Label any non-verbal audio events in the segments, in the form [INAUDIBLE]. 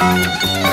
Música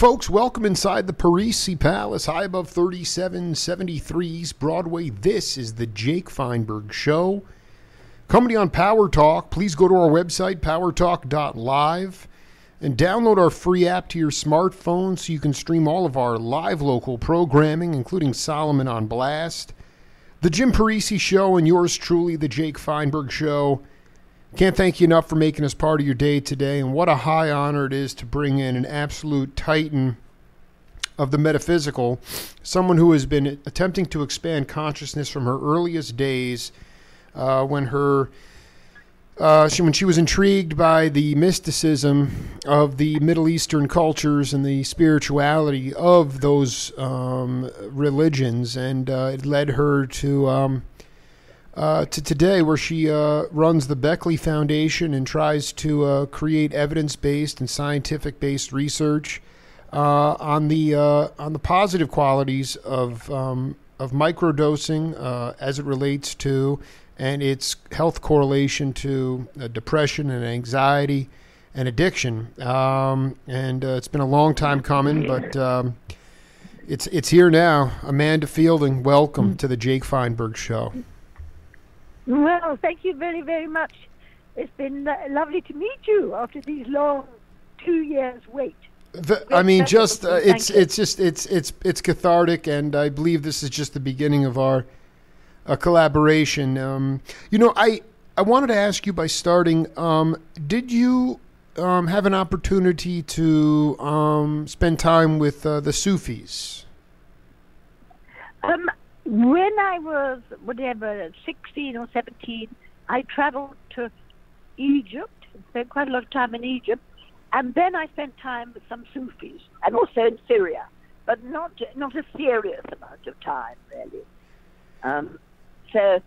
Folks, welcome inside the Parisi Palace, high above 3773's Broadway. This is the Jake Feinberg Show. Coming on Power Talk, please go to our website, powertalk.live, and download our free app to your smartphone so you can stream all of our live local programming, including Solomon on Blast, The Jim Parisi Show, and yours truly, The Jake Feinberg Show. Can't thank you enough for making us part of your day today. And what a high honor it is to bring in an absolute titan of the metaphysical, someone who has been attempting to expand consciousness from her earliest days uh, when her. Uh, she, when she was intrigued by the mysticism of the Middle Eastern cultures and the spirituality of those um, religions, and uh, it led her to um, uh, to today, where she uh, runs the Beckley Foundation and tries to uh, create evidence-based and scientific-based research uh, on the uh, on the positive qualities of um, of microdosing uh, as it relates to and its health correlation to depression and anxiety and addiction. Um, and it's been a long time coming, but. Um, it's it's here now. Amanda Feilding, welcome to the Jake Feinberg Show. Well, thank you very, very much. It's been lovely to meet you after these long two years wait. The, I mean, just uh, it's it's just it's it's it's cathartic, and I believe this is just the beginning of our a collaboration. Um, you know, I I wanted to ask you by starting. Um, did you um, have an opportunity to um, spend time with uh, the Sufis? When I was, whatever, 16 or 17, I traveled to Egypt, spent quite a lot of time in Egypt, and then I spent time with some Sufis, and also in Syria, but not not a serious amount of time, really. Um, so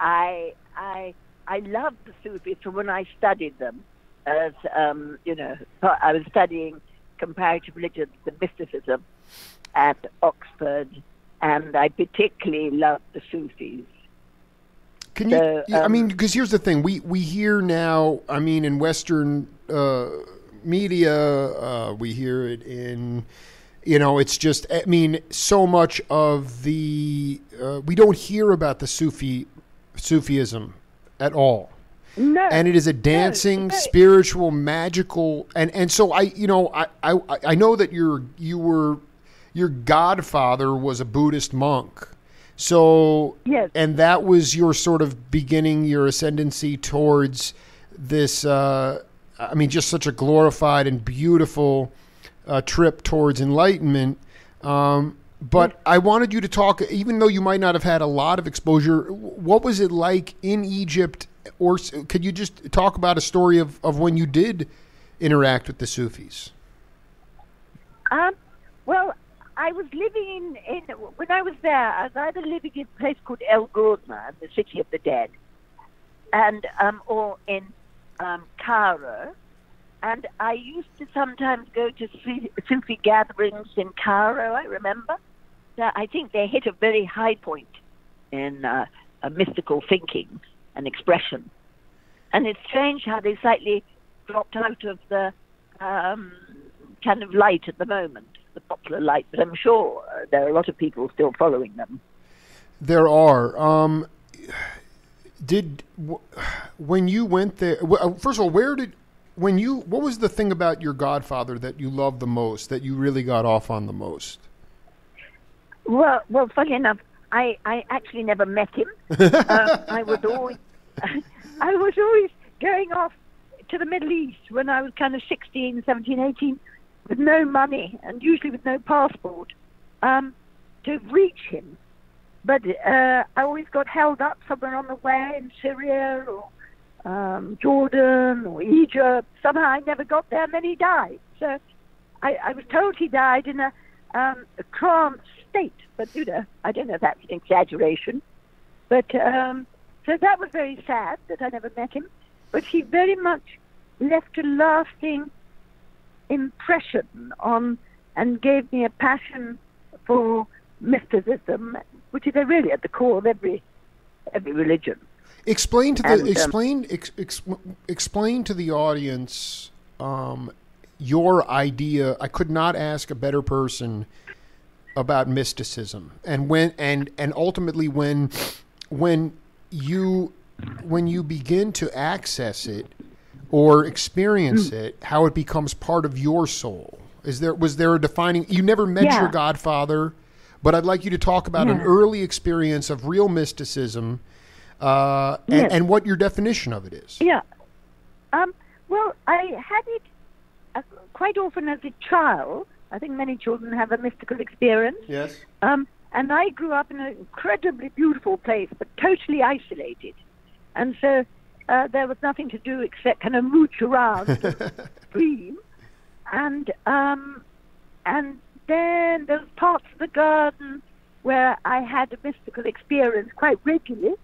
I I I loved the Sufis from when I studied them, as um, you know, I was studying comparative religion, the mysticism, at Oxford and I particularly love the Sufis. Can you? So, um, I mean, because here's the thing: we we hear now. I mean, in Western uh, media, uh, we hear it in. You know, it's just. I mean, so much of the uh, we don't hear about the Sufi Sufism at all. No, and it is a dancing, no, no. spiritual, magical, and and so I, you know, I, I I know that you're you were your godfather was a Buddhist monk. So, yes. and that was your sort of beginning, your ascendancy towards this. Uh, I mean, just such a glorified and beautiful uh, trip towards enlightenment. Um, but I wanted you to talk, even though you might not have had a lot of exposure, what was it like in Egypt? Or could you just talk about a story of, of when you did interact with the Sufis? Um, well, I was living in, in when I was there. I was either living in a place called El Gourna, the city of the dead, and um, or in um, Cairo. And I used to sometimes go to Sufi gatherings in Cairo. I remember. I think they hit a very high point in uh, mystical thinking and expression. And it's strange how they slightly dropped out of the um, kind of light at the moment the popular light, but I'm sure uh, there are a lot of people still following them. There are. Um, did when you went there? Uh, first of all, where did when you? What was the thing about your godfather that you loved the most? That you really got off on the most? Well, well, funny enough, I, I actually never met him. [LAUGHS] uh, I was always [LAUGHS] I was always going off to the Middle East when I was kind of 16, 17, 18, with no money and usually with no passport um, to reach him. But uh, I always got held up somewhere on the way in Syria or um, Jordan or Egypt. Somehow I never got there, and then he died. So I, I was told he died in a, um, a trance state, but you know, I don't know if that's an exaggeration. But um, so that was very sad that I never met him. But he very much left a lasting impression on and gave me a passion for mysticism, which is really at the core of every every religion. Explain to the and, um, explain ex, ex, explain to the audience um, your idea. I could not ask a better person about mysticism, and when and and ultimately when when you when you begin to access it or experience mm. it, how it becomes part of your soul. Is there was there a defining? You never met yeah. your godfather, but I'd like you to talk about yeah. an early experience of real mysticism, uh, and, yes. and, what your definition of it is. Yeah. Um, well, I had it uh, quite often as a child. I think many children have a mystical experience. Yes. Um, and I grew up in an incredibly beautiful place, but totally isolated. And so uh, there was nothing to do except kind of mooch around, dream, [LAUGHS] and um, and then there was parts of the garden where I had a mystical experience quite regularly.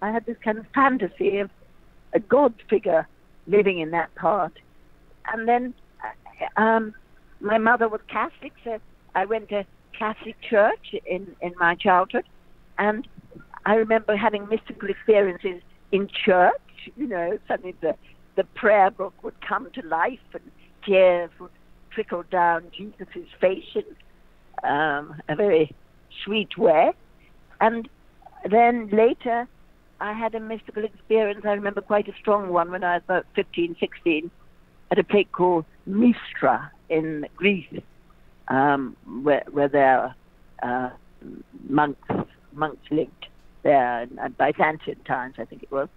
I had this kind of fantasy of a god figure living in that part, and then uh, um, my mother was Catholic, so I went to Catholic church in in my childhood, and I remember having mystical experiences in church you know, suddenly the, the prayer book would come to life and tears would trickle down Jesus' face in um, a very sweet way. And then later, I had a mystical experience. I remember quite a strong one when I was about 15, 16, at a place called Mistra in Greece, um, where, where there are uh, monks, monks lived there, and Byzantine times, I think it was.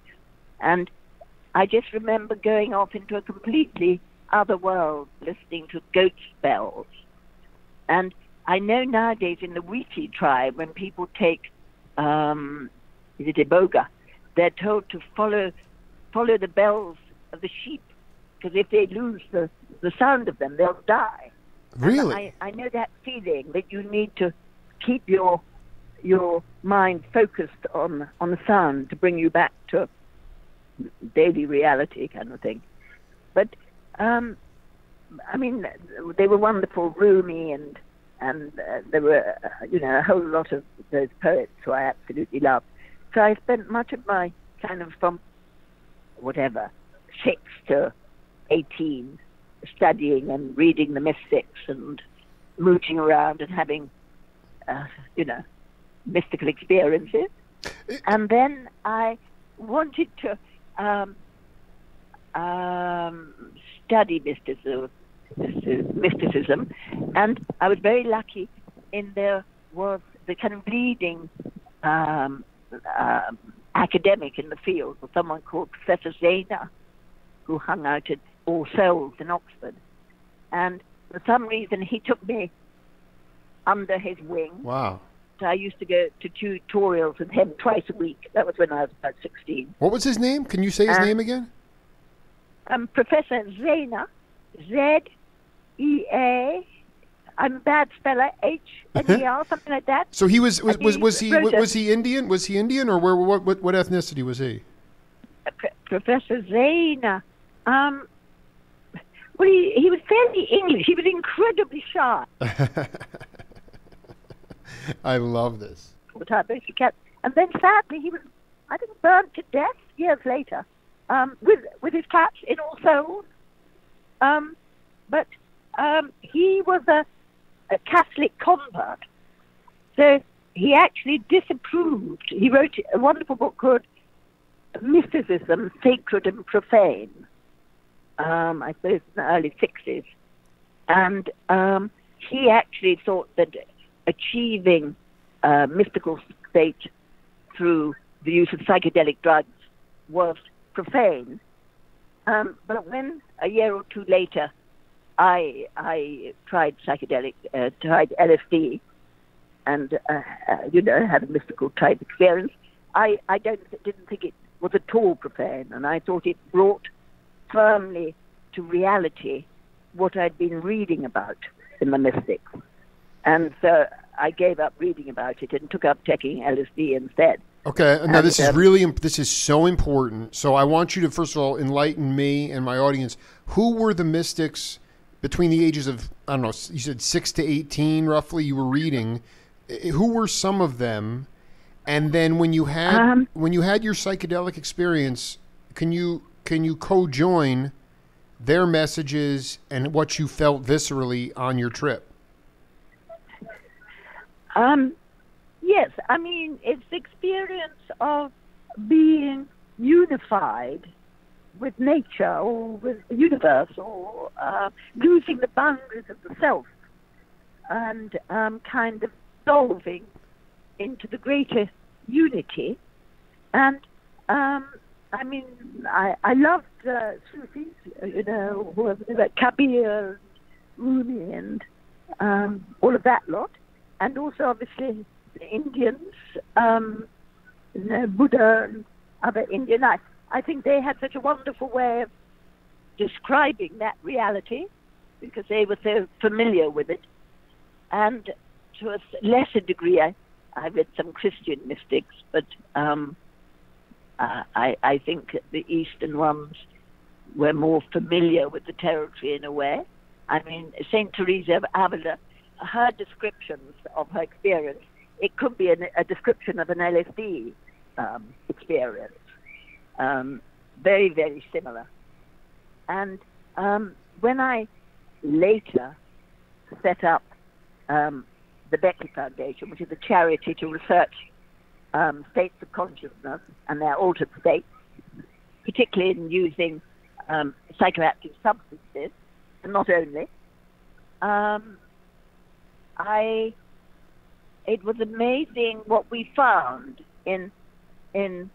And I just remember going off into a completely other world, listening to goat bells. And I know nowadays in the Bwiti tribe, when people take, um, is it Iboga, they're told to follow follow the bells of the sheep, because if they lose the, the sound of them, they'll die. Really? I, I know that feeling that you need to keep your your mind focused on on the sound to bring you back to daily reality kind of thing. But um, I mean, they were wonderful, Rumi, and and uh, there were uh, you know a whole lot of those poets who I absolutely loved. So I spent much of my kind of from whatever six to eighteen studying and reading the mystics and mooching around and having uh, you know mystical experiences. And then I wanted to um, um, study mysticism, mysticism, and I was very lucky in there was the kind of leading um, uh, academic in the field, someone called Professor Zaehner, who hung out at All Souls in Oxford. And for some reason, he took me under his wing. Wow. I used to go to tutorials with him twice a week. That was when I was about 16. What was his name? Can you say his name again? Um, Professor Zaehner, Z E A. I'm a bad speller, H N E R, [LAUGHS] something like that. So he was was was, was he was he Indian? Was he Indian or where what what, what ethnicity was he? Uh, Professor Zaehner. Um, well, he, he was fairly English. He was incredibly shy. [LAUGHS] [LAUGHS] I love this. And then sadly, he was, I think, burnt to death years later um, with with his cats in All Souls. Um, but um, he was a, a Catholic convert, so he actually disapproved. He wrote a wonderful book called Mysticism, Sacred and Profane. Um, I suppose in the early sixties, and um, he actually thought that achieving uh, mystical state through the use of psychedelic drugs was profane. Um, but when a year or two later I I tried psychedelic, uh, tried LSD, and uh, uh, you know had a mystical type experience. I I don't didn't think it was at all profane, and I thought it brought firmly to reality what I'd been reading about in the mystics, and so I gave up reading about it and took up taking LSD instead. Okay, now And, this is um, really this is so important. So I want you to first of all enlighten me and my audience. Who were the mystics between the ages of I don't know? You said six to eighteen, roughly. You were reading. Who were some of them? And then when you had Um, when you had your psychedelic experience, can you can you co-join their messages and what you felt viscerally on your trip? Um, yes, I mean it's the experience of being unified with nature or with the universe or uh, losing the boundaries of the self and um, kind of dissolving into the greater unity. And um, I mean, I, I loved uh, Sufis, you know, whoever Kabir, Rumi, and um, all of that lot, and also obviously the Indians, um, know, Buddha and other Indian. I, I think they had such a wonderful way of describing that reality because they were so familiar with it. And to a lesser degree, I, I read some Christian mystics, but um, uh, I, I think the Eastern ones were more familiar with the territory in a way. I mean, Saint Teresa of Avila, her descriptions of her experience, it could be an, a description of an LSD um, experience. Um, very, very similar. And um, when I later set up um, the Beckley Foundation, which is a charity to research um, states of consciousness and their altered states, particularly in using um, psychoactive substances, and not only. Um, I, it was amazing what we found in, in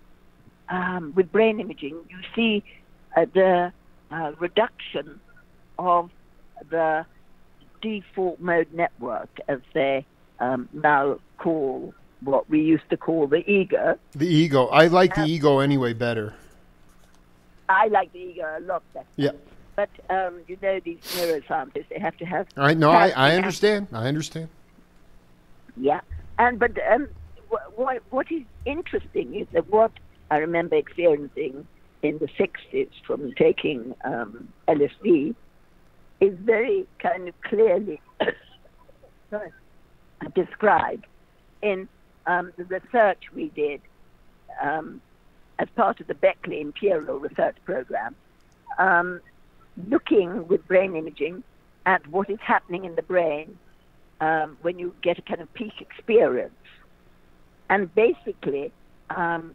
um, with brain imaging. You see uh, the uh, reduction of the default mode network, as they um, now call what we used to call the ego. The ego. I like the Uh, ego anyway better. I like the ego a lot better. Yeah. But um, you know, these neuroscientists, they have to have. All right. No, I, I understand. I understand. Yeah, and but um, wh- what what is interesting is that what I remember experiencing in the '60s from taking um, LSD is very kind of clearly [COUGHS] sorry, described in um, the research we did um, as part of the Beckley Imperial Research Program, um, looking with brain imaging at what is happening in the brain um, when you get a kind of peak experience. And basically, um,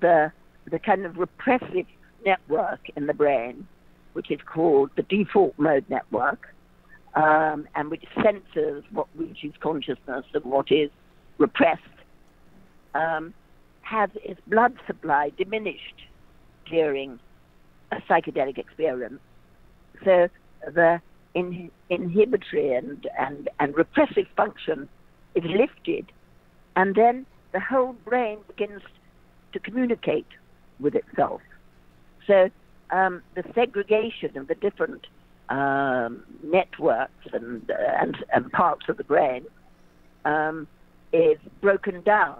the, the kind of repressive network in the brain, which is called the default mode network, um, and which censors what reaches consciousness and what is repressed, um, has its blood supply diminished during a psychedelic experience. So the in, inhibitory and, and, and repressive function is lifted, and then the whole brain begins to communicate with itself. So um, the segregation of the different um, networks and, uh, and, and parts of the brain um, is broken down.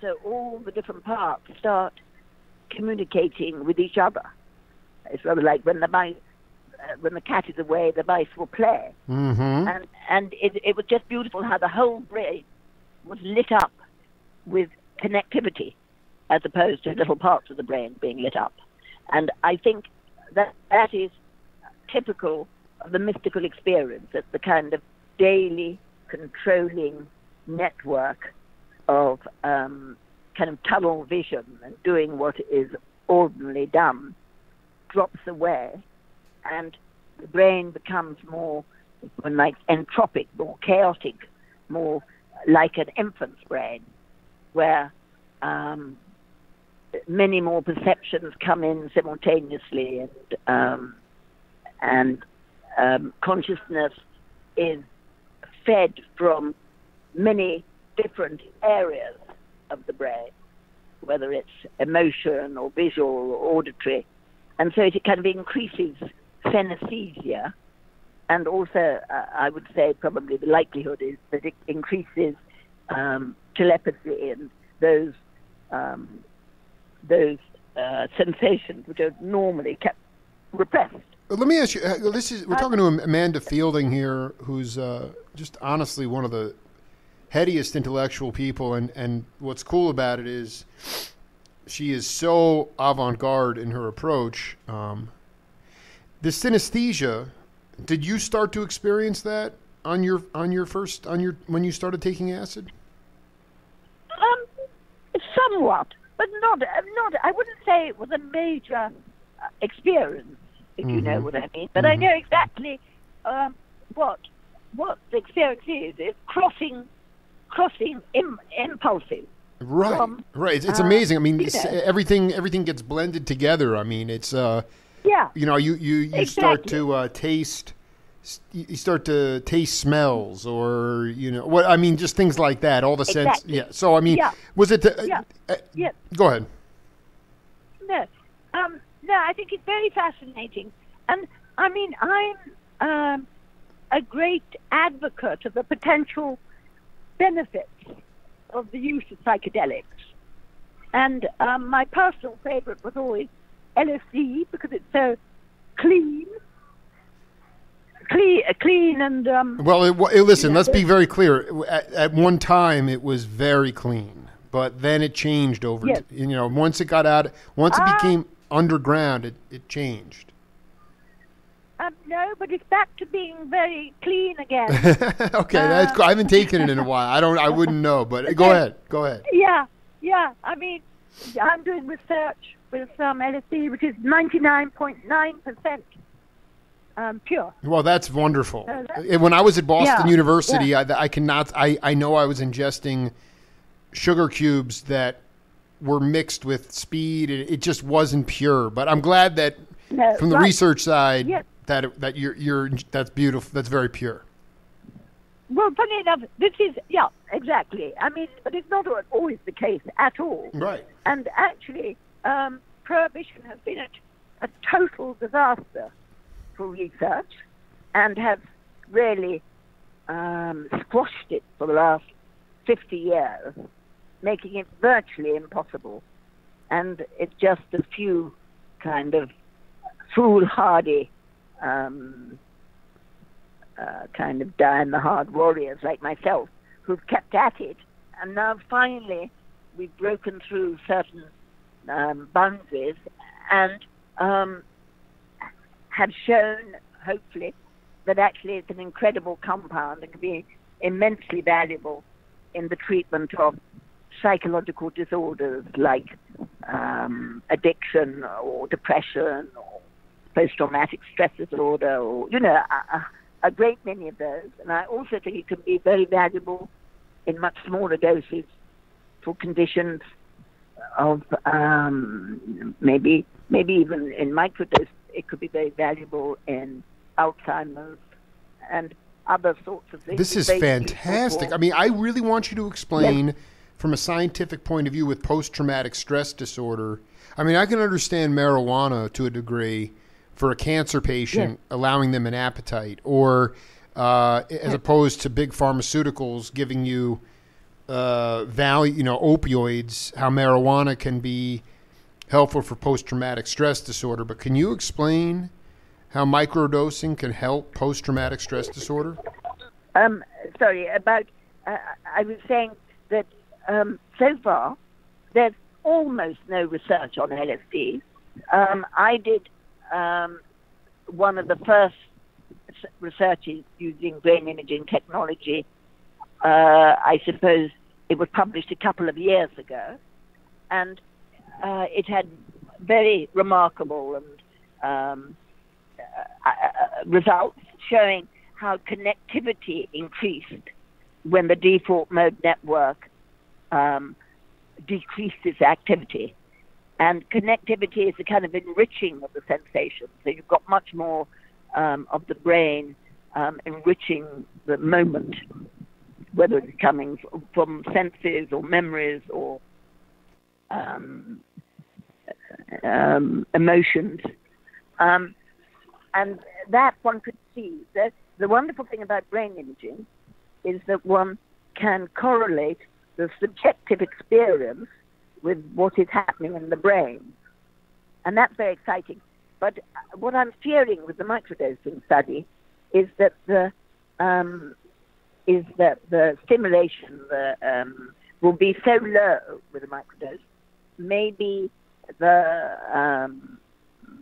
So all the different parts start communicating with each other. It's rather like when the uh, when the cat is away, the mice will play, Mm-hmm. and and it, it was just beautiful how the whole brain was lit up with connectivity, as opposed to little parts of the brain being lit up, and I think that that is typical of the mystical experience. It's the kind of daily controlling network of um, kind of tunnel vision and doing what is ordinarily done drops away and the brain becomes more like entropic, more chaotic, more like an infant's brain. where um, many more perceptions come in simultaneously, and um, and um, consciousness is fed from many different areas of the brain, whether it's emotion or visual or auditory, and so it kind of increases synesthesia, and also uh, I would say probably the likelihood is that it increases um, telepathy and those um, those uh, sensations which are normally kept repressed. Let me ask you. uh, This is we're talking to Amanda Feilding here, who's uh, just honestly one of the headiest intellectual people, and and what's cool about it is she is so avant-garde in her approach. Um, the synesthesia. Did you start to experience that on your on your first on your when you started taking acid? Um, somewhat, but not not. I wouldn't say it was a major uh, experience, if you know Mhm. what I mean. But I know exactly um, what what the experience is. It's crossing crossing Im- impulses. Right, From, right. It's, it's uh, amazing. I mean, you know. everything everything gets blended together. I mean, it's uh, Yeah, you know, you you, you start to uh, taste, you start to taste smells, or you know, what I mean, just things like that. All the sense, yeah. So I mean, Yeah. was it? The, Yeah. uh, yeah. go ahead. No, um, no. I think it's very fascinating, and I mean, I'm um, a great advocate of the potential benefits of the use of psychedelics. And um, my personal favorite was always LSD because it's so clean, clean, clean, and um, Well, it, wa- it, listen. Let's be very clear. At, at one time, it was very clean, but then it changed over. Yes. t- you know, once it got out, once it Ah. became underground, it, it changed. um, no, but it's back to being very clean again. [LAUGHS] okay, that's cool. I haven't taken it in a while. I don't. I wouldn't know. But go [LAUGHS] ahead. Go ahead. Yeah, yeah. I mean, I'm doing research with um, LSD, which is 99.9% um, pure. Well, that's wonderful. Uh, that- Uh, when I was at Boston Yeah, University, I, I cannot. I, I know I was ingesting sugar cubes that were mixed with speed. It, it just wasn't pure. But I'm glad that No, from the right. research side Yes. that that you're you're that's beautiful. That's very pure. Well, funny enough, this is, yeah, exactly. I mean, but it's not always the case at all. Right. And actually, um, prohibition has been a, total disaster for research and has really um, squashed it for the last 50 years, making it virtually impossible. And it's just a few kind of foolhardy, um, uh, kind of die in the hard warriors like myself who've kept at it. And now finally, we've broken through certain um, boundaries and um, have shown, hopefully, that actually it's an incredible compound and can be immensely valuable in the treatment of psychological disorders like um, addiction or depression or post-traumatic stress disorder or, you know, a, a great many of those. And I also think it can be very valuable in much smaller doses for conditions of um, maybe maybe even in microdose, it could be very valuable in Alzheimer's and other sorts of things. This is fantastic. I mean, I really want you to explain from a scientific point of view with post traumatic stress disorder. I mean, I can understand marijuana to a degree for a cancer patient, allowing them an appetite, or uh, as opposed to big pharmaceuticals giving you uh, value, you know, opioids, how marijuana can be helpful for post traumatic stress disorder. But can you explain how microdosing can help post traumatic stress disorder? Um, sorry, about, uh, I was saying that um, so far there's almost no research on LSD. Um, I did um, one of the first researches using brain imaging technology. Uh, I suppose it was published a couple of years ago, and uh, it had very remarkable and um, uh, uh, results showing how connectivity increased when the default mode network um, decreases activity. And connectivity is a kind of enriching of the sensations. So you've got much more um, of the brain um, enriching the moment, whether it's coming from senses or memories or um, um, emotions. Um, and that one could see. That the wonderful thing about brain imaging is that one can correlate the subjective experience with what is happening in the brain. And that's very exciting. But what I'm fearing with the microdosing study is that the um, is that the stimulation the, um, will be so low with the microdose. Maybe the um,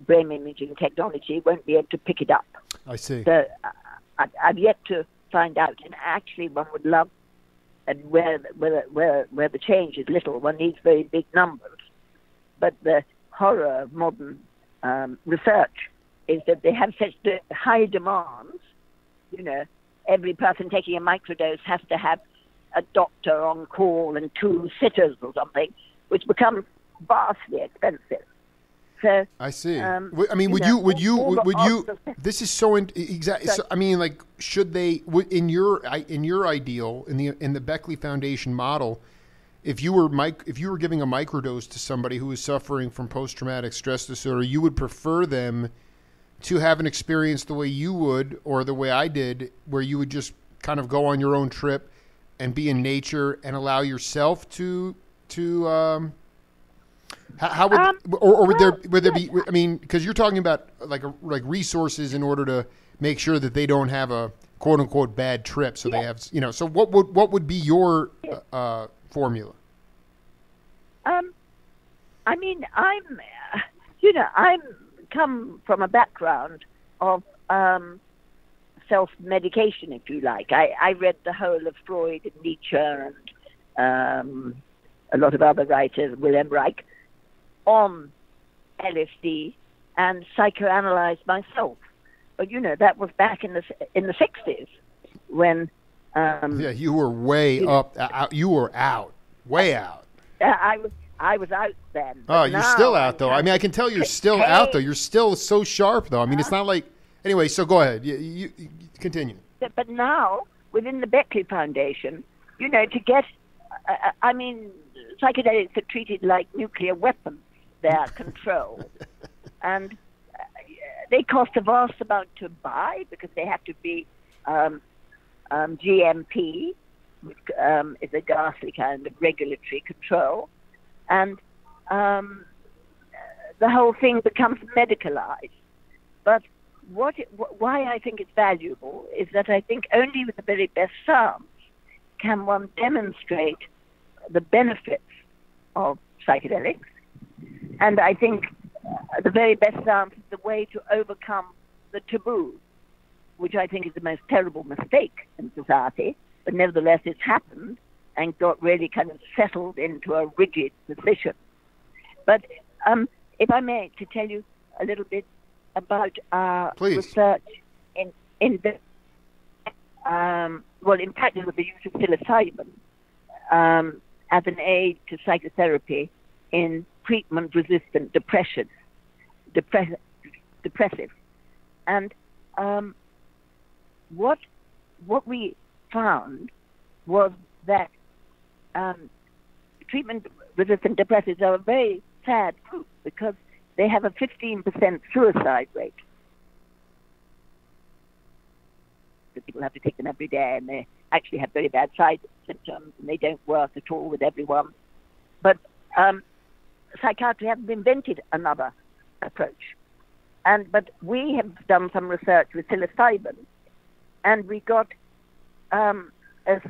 brain imaging technology won't be able to pick it up. I see. So I, I've yet to find out. And actually, one would love, and where where where where the change is little, one needs very big numbers. But the horror of modern um, research is that they have such high demands. You know, every person taking a microdose has to have a doctor on call and two sitters or something, which becomes vastly expensive. So I see. um, I mean, you would know, you? Would you? Would, would you? This is so exactly. So, I mean, like, should they? would- In your in your ideal in the in the Beckley Foundation model, if you were mic, if you were giving a microdose to somebody who was suffering from post traumatic stress disorder, you would prefer them to have an experience the way you would or the way I did, where you would just kind of go on your own trip and be in nature and allow yourself to to um, how, how would Um, or, or would there would there be? I mean, because you're talking about like a, like resources in order to make sure that they don't have a quote unquote bad trip, so they have you know. So what would what would be your uh, formula? Um, I mean, I'm, you know, I'm come from a background of um, self-medication, if you like. I, I read the whole of Freud and Nietzsche and um, a lot of other writers, Wilhelm Reich, on LSD and psychoanalyzed myself. But you know, that was back in the in the sixties when um, Yeah, you were way You- up. uh, Out, you were out, way out. I was I was out then. Oh, you're still out though. I mean, I can tell you're still out though. You're still so sharp though. I mean, it's not like anyway. So go ahead. You, you, you continue. But- But now, within the Beckley Foundation, you know, to get, uh, uh, I mean, psychedelics are treated like nuclear weapons. They are controlled. [LAUGHS] and uh, they cost a vast amount to buy because they have to be um, um, GMP, which um, is a ghastly kind of regulatory control. And um, the whole thing becomes medicalized. But what it, wh- why I think it's valuable is that I think only with the very best science can one demonstrate the benefits of psychedelics. And I think uh, the very best science is the way to overcome the taboo, which I think is the most terrible mistake in society. But nevertheless, it's happened and got really kind of settled into a rigid position. But um, if I may, to tell you a little bit about our Please. research in in the um, well, in fact, it the use of psilocybin um, as an aid to psychotherapy in treatment-resistant depression, depress- depressive, and um, what what we found was that um, treatment-resistant depressives are a very sad group because they have a 15% suicide rate. The people have to take them every day, and they actually have very bad side symptoms, and they don't work at all with everyone. But um, psychiatry hasn't invented another approach. And but we have done some research with psilocybin, and we got um, a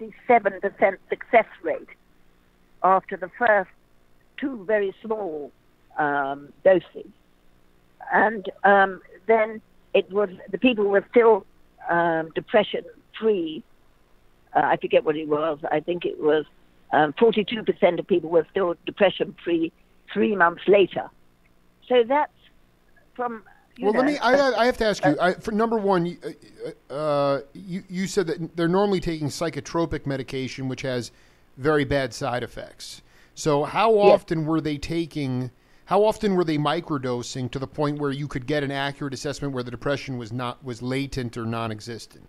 67% success rate after the first two very small um, doses. And um, then it was the people were still um, depression free. Uh, I forget what it was. I think it was um, 42% of people were still depression free three months later. So that's from. Well, let me. I, I have to ask you. I, for number one, you, uh, uh, you you said that they're normally taking psychotropic medication, which has very bad side effects. So how often were they taking? How often were they microdosing to the point where you could get an accurate assessment where the depression was not was latent or non-existent?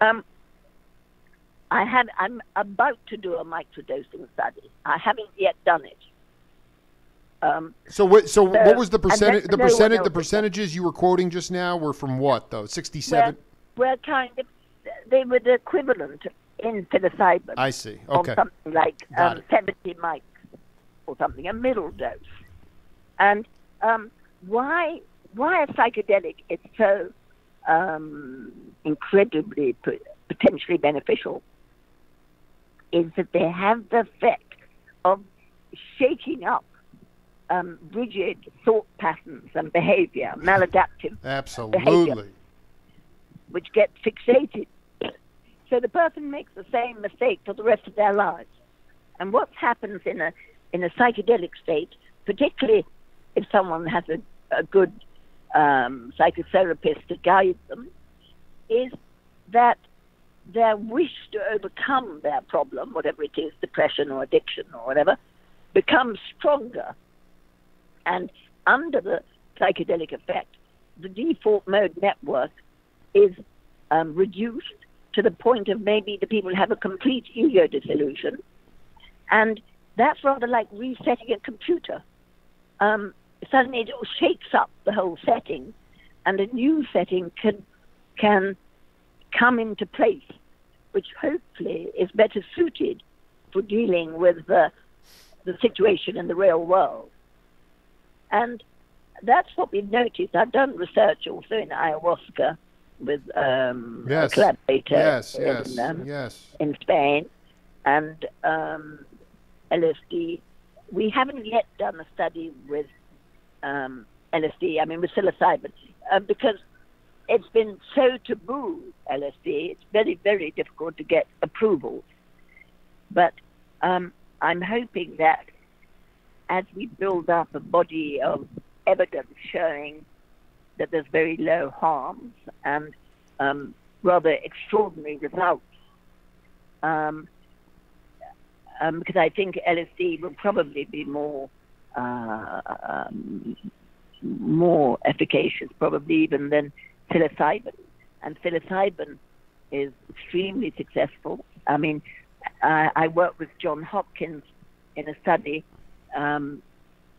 Um, I had. I'm about to do a microdosing study. I haven't yet done it. Um, So what? So, what was the percentage? The percentage? The percentages you were quoting just now were from what though? Sixty-seven. were, were kind of. They were the equivalent in psilocybin I see. Okay. something like um, 70 mics or something, a middle dose. And um, why why a psychedelic is so um, incredibly potentially beneficial is that they have the effect of shaking up um, rigid thought patterns and behavior, maladaptive [LAUGHS] Absolutely. which get fixated. So the person makes the same mistake for the rest of their lives. And what happens in a in a psychedelic state, particularly if someone has a, a good um, psychotherapist to guide them, is that their wish to overcome their problem, whatever it is, depression or addiction or whatever, becomes stronger. And under the psychedelic effect, the default mode network is um, reduced to the point of maybe the people have a complete ego dissolution. And that's rather like resetting a computer. Um, suddenly it shakes up the whole setting, and a new setting can, can come into place, which hopefully is better suited for dealing with the, the situation in the real world. And that's what we've noticed. I've done research also in ayahuasca with um, Yes. a collaborator Yes. in, Yes. um, Yes. in Spain and um, LSD. We haven't yet done a study with um, LSD, I mean, with psilocybin, uh, because it's been so taboo, LSD. It's very, very difficult to get approval. But um, I'm hoping that as we build up a body of evidence showing that there's very low harms and um, rather extraordinary results, um, um, because I think LSD will probably be more uh, um, more efficacious, probably even than psilocybin. And psilocybin is extremely successful. I mean, I, I worked with John Hopkins in a study. Um,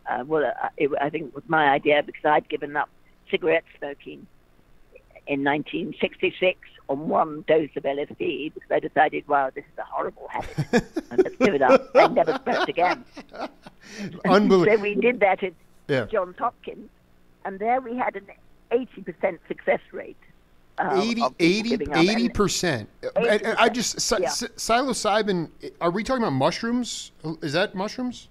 uh, well, uh, it, I think it was my idea because I'd given up cigarette smoking in 1966 on one dose of LSD because I decided, wow, this is a horrible habit. and let's give it up. I never smoked again. [LAUGHS] Unbelievable. So we did that at Yeah. Johns Hopkins, and there we had an 80% success rate. uh, 80 of people 80 giving up 80 LSD. percent. I, I just psi- Yeah. psi- psilocybin. Are we talking about mushrooms? Is that mushrooms?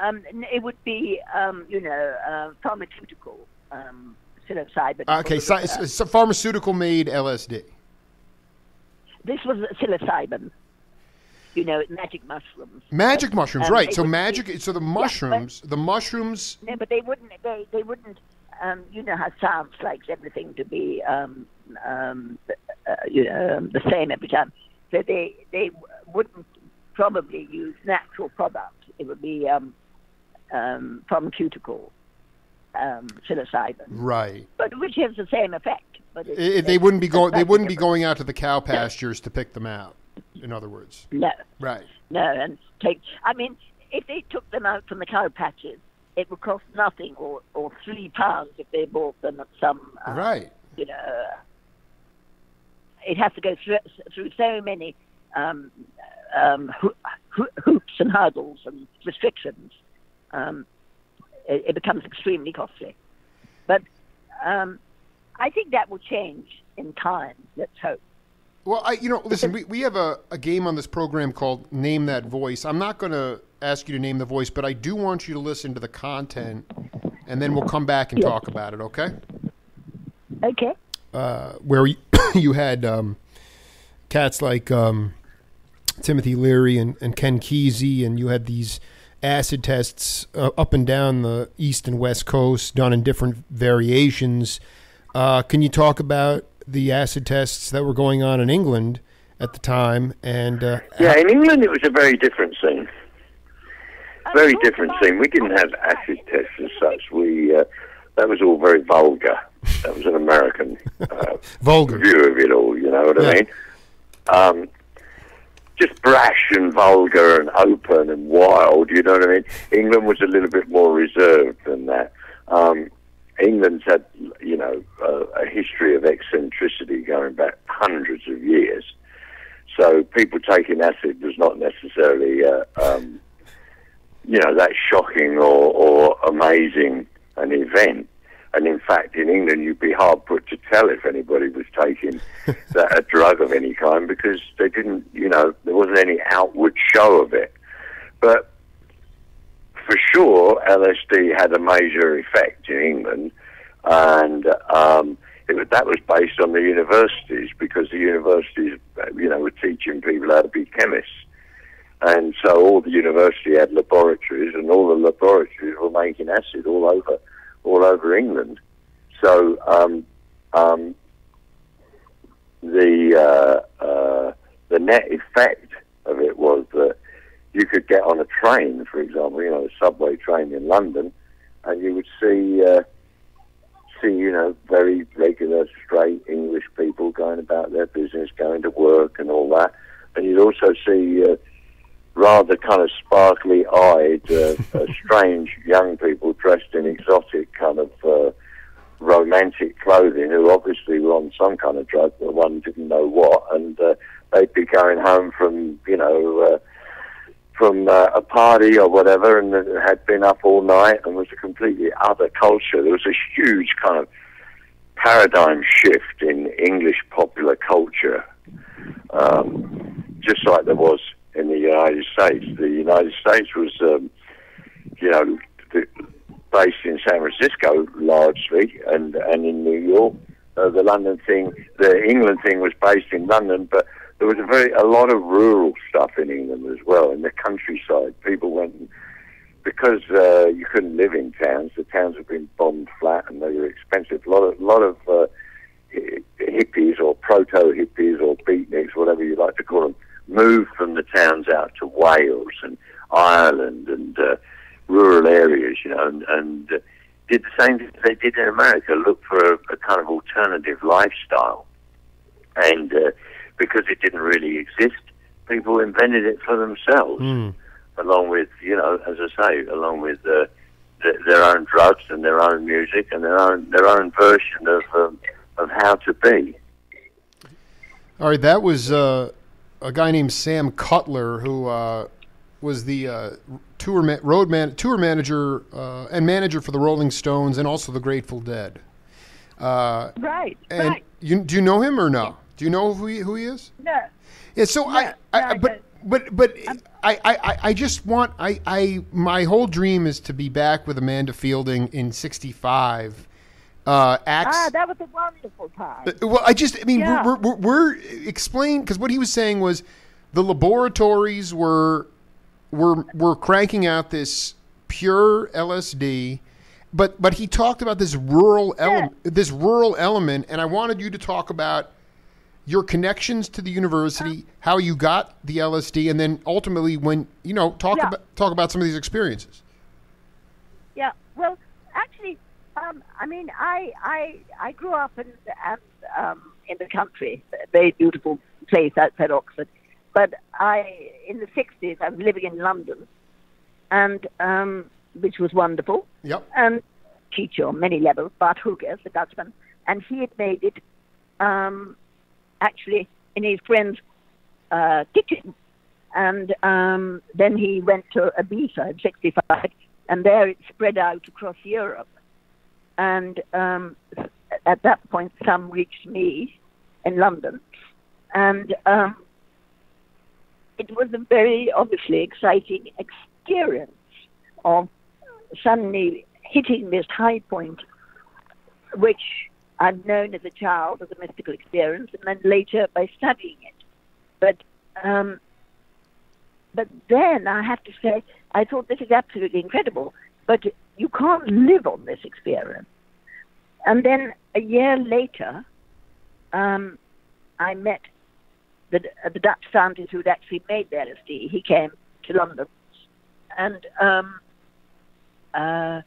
Um, it would be, um, you know, uh, pharmaceutical um, psilocybin. Okay, sort si- of, so pharmaceutical made LSD. this was psilocybin. You know, magic mushrooms. Magic mushrooms, Um, right? So would be- magic. So the mushrooms, the mushrooms. No, but they wouldn't. They they wouldn't. Um, you know how science likes everything to be, um, um, uh, you know, um, the same every time. So they they wouldn't probably use natural products. It would be um, um, pharmaceutical um, psilocybin, Right. but which has the same effect. But it, I- they wouldn't be going. They wouldn't be going out to the cow pastures to pick them out. In other words, No, right. no, and take. I mean, if they took them out from the cow patches, it would cost nothing, or or three pounds if they bought them at some uh, Right. you know, it has to go through through so many um, um, ho- ho- hoops and hurdles and restrictions. Um, it, it becomes extremely costly. But um, I think that will change in time. Let's hope. Well, I, you know, listen, we, we have a, a game on this program called Name That Voice. I'm not going to ask you to name the voice, but I do want you to listen to the content, and then we'll come back and Yes. talk about it, okay? Okay. Uh, where you, [COUGHS] you had um, cats like um, Timothy Leary and, and Ken Kesey, and you had these acid tests uh, up and down the east and west coast done in different variations. Uh, can you talk about the acid tests that were going on in England at the time, and uh, Yeah, in England it was a very different thing. Very different thing. We didn't have acid tests as such. We uh, that was all very vulgar. That was an American uh, [LAUGHS] vulgar. view of it all. You know what Yeah. I mean? Um, just brash and vulgar and open and wild. You know what I mean? England was a little bit more reserved than that. Um, England's had, you know, a, a history of eccentricity going back hundreds of years. So people taking acid was not necessarily, uh, um, you know, that shocking or, or amazing an event. And in fact, in England, you'd be hard put to tell if anybody was taking [LAUGHS] that, a drug of any kind because they didn't, you know, there wasn't any outward show of it. But for sure, LSD had a major effect in England, and um, it that was based on the universities because the universities, you know, were teaching people how to be chemists. And so all the university had laboratories, and all the laboratories were making acid all over, all over England. So um, um, the uh, uh, the net effect of it was that you could get on a train, for example, you know, a subway train in London, and you would see uh, see you know very regular, straight English people going about their business, going to work, and all that, and you'd also see. Uh, rather kind of sparkly eyed, uh, uh, [LAUGHS] strange young people dressed in exotic kind of uh, romantic clothing who obviously were on some kind of drug, but one didn't know what, and uh, they'd be going home from, you know, uh, from uh, a party or whatever and had been up all night and was a completely other culture. There was a huge kind of paradigm shift in English popular culture, um, just like there was in the United States. The United States was, um, you know, the, based in San Francisco largely, and and in New York. Uh, the London thing, the England thing was based in London, but there was a very a lot of rural stuff in England as well. In the countryside, people went and- because uh, you couldn't live in towns. The towns had been bombed flat and they were expensive. A lot of lot of uh, hippies or proto hippies or beatniks, whatever you like to call them, moved from the towns out to Wales and Ireland and uh, rural areas, you know, and, and uh, did the same thing they did in America, look for a, a kind of alternative lifestyle. And uh, because it didn't really exist, people invented it for themselves, Mm. along with, you know, as I say, along with uh, th- their own drugs and their own music and their own their own version of um, of how to be. All right, that was uh, a guy named Sam Cutler who uh, was the uh, tour ma- road man tour manager uh, and manager for the Rolling Stones and also the Grateful Dead. Uh, Right, and right. you do you know him or no? Do you know who he, who he is? No. Yeah, so I, I, no, I but but but I, I, I- just want I, I my whole dream is to be back with Amanda Feilding in '65. Uh, acts, Ah, that was a wonderful time. uh, Well, I just, I mean, Yeah. we're, we're, we're explain because what he was saying was the laboratories were were were cranking out this pure LSD, but but he talked about this rural element, this rural element, and I wanted you to talk about your connections to the university, how you got the LSD, and then ultimately when you know talk Yeah. about talk about some of these experiences. Yeah. Well, actually, um, I mean, I I I grew up in and, um, in the country, a very beautiful place outside Oxford. But I, in the '60s, I was living in London, and um, which was wonderful. Yep. And teacher on many levels, Bart Huges, the Dutchman, and he had made it um, actually in his friend's uh, kitchen. And um, then he went to Ibiza in 65, and there it spread out across Europe. And um, at that point, some reached me in London. And um, it was a very obviously exciting experience of suddenly hitting this high point, which I've known as a child as a mystical experience, and then later by studying it. But um, but then I have to say, I thought this is absolutely incredible. But you can't live on this experience. And then a year later, um, I met the, the Dutch scientist who'd actually made the LSD, he came to London, and um, uh,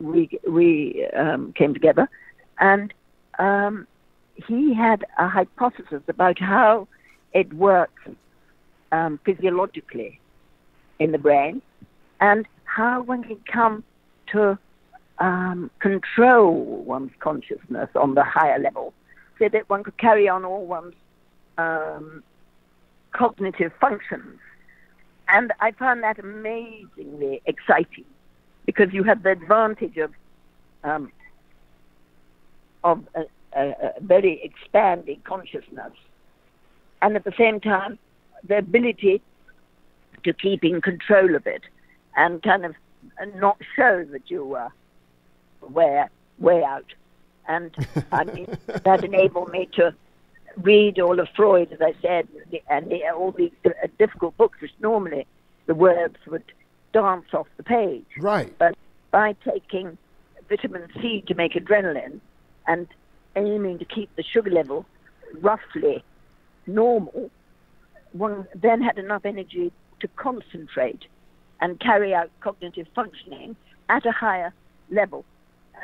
we we um, came together, and um, he had a hypothesis about how it works um, physiologically in the brain, and how one can come to um, control one's consciousness on the higher level, so that one could carry on all one's um, cognitive functions. And I found that amazingly exciting because you have the advantage of um, of a, a, a very expanding consciousness, and at the same time, the ability to keep in control of it and kind of not show that you were way, way out. And I mean, [LAUGHS] that enabled me to read all of Freud, as I said, and the, all these difficult books, which normally the words would dance off the page. Right. But by taking vitamin C to make adrenaline and aiming to keep the sugar level roughly normal, one then had enough energy to concentrate and carry out cognitive functioning at a higher level.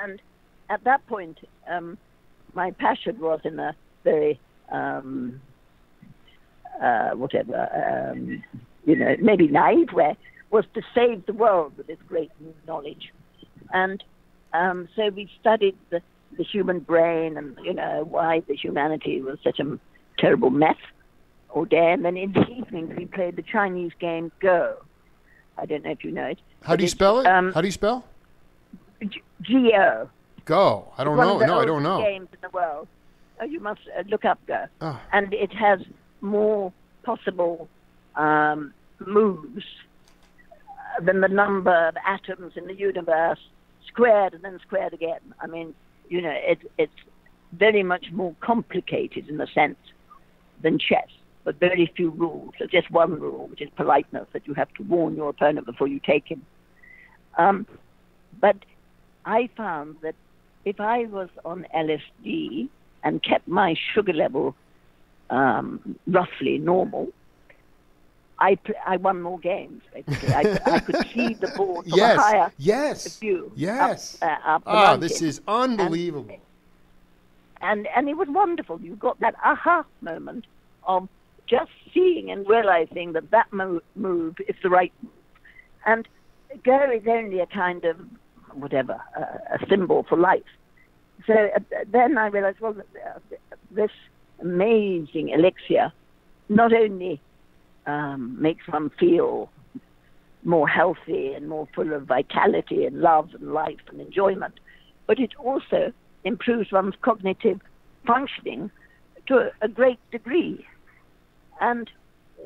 And at that point, um, my passion was in a very, um, uh, whatever, um, you know, maybe naive way, was to save the world with this great new knowledge. And um, so we studied the, the human brain and, you know, why the humanity was such a terrible mess all day. And then in the [LAUGHS] evenings, we played the Chinese game Go. I don't know if you know it. How do you spell it? Um, How do you spell? G O. Go. I don't know. No, I don't know. Games in the world. Oh, you must uh, look up Go. Oh. And it has more possible um, moves than the number of atoms in the universe squared and then squared again. I mean, you know, it, it's very much more complicated in a sense than chess, but very few rules. There's just one rule, which is politeness, that you have to warn your opponent before you take him. Um, but I found that if I was on LSD and kept my sugar level um, roughly normal, I I won more games. Basically, I, I could see the board from yes, a higher yes, view. Yes, up, uh, up ah, this is unbelievable. And, and and it was wonderful. You got that aha moment of just seeing and realizing that that move, move is the right move. And go is only a kind of whatever uh, a symbol for life. So uh, then I realized, well, uh, this amazing elixir not only um, makes one feel more healthy and more full of vitality and love and life and enjoyment, but it also improves one's cognitive functioning to a great degree. And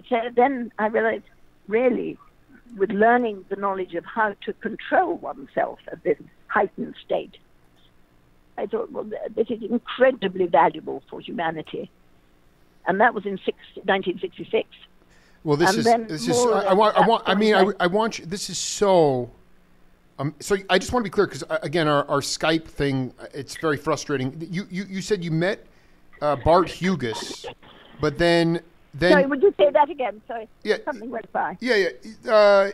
so then I realized, really, with learning the knowledge of how to control oneself at this heightened state, I thought, well, this is incredibly valuable for humanity. And that was in six, 1966. Well, this and is this is. I, I, want. I want. I mean, I, I want you. This is so. Um, so I just want to be clear because uh, again, our, our Skype thing, uh, it's very frustrating. You you, you said you met uh, Bart Huges, but then then. Sorry, would you say that again? Sorry. Yeah. Something went by. Yeah, yeah. Uh,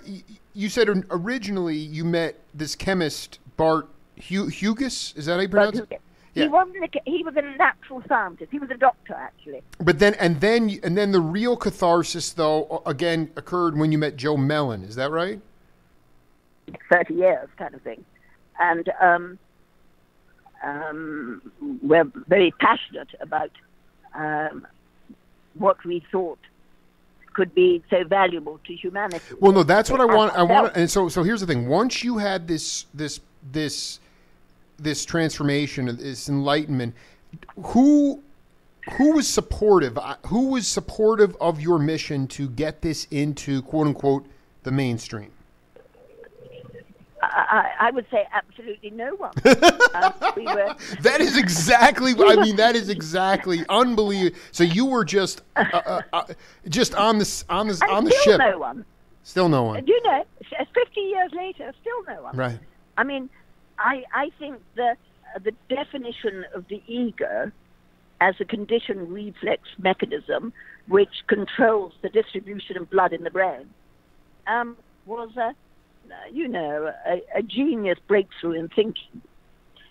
you said originally you met this chemist Bart Huges. Is that how you pronounce it? Yeah. He wasn't. A, he was a natural scientist. He was a doctor, actually. But then, and then, and then, the real catharsis, though, again, occurred when you met Joe Mellen. Is that right? Thirty years, kind of thing, and um, um, we're very passionate about um, what we thought could be so valuable to humanity. Well, no, that's what I want. I want, and so, so here's the thing. Once you had this, this, this this transformation, this enlightenment, who who was supportive? Uh, who was supportive of your mission to get this into quote unquote the mainstream? I, I would say absolutely no one. um, [LAUGHS] we were... [LAUGHS] That is exactly. I mean, that is exactly unbelievable. So you were just, uh, uh, uh, just on this, on this, and on the still ship. No one. Still no one. You know? Fifty years later, still no one. Right. I mean, I, I think the, uh, the definition of the ego as a conditioned reflex mechanism which controls the distribution of blood in the brain, um, was a, you know, a, a genius breakthrough in thinking.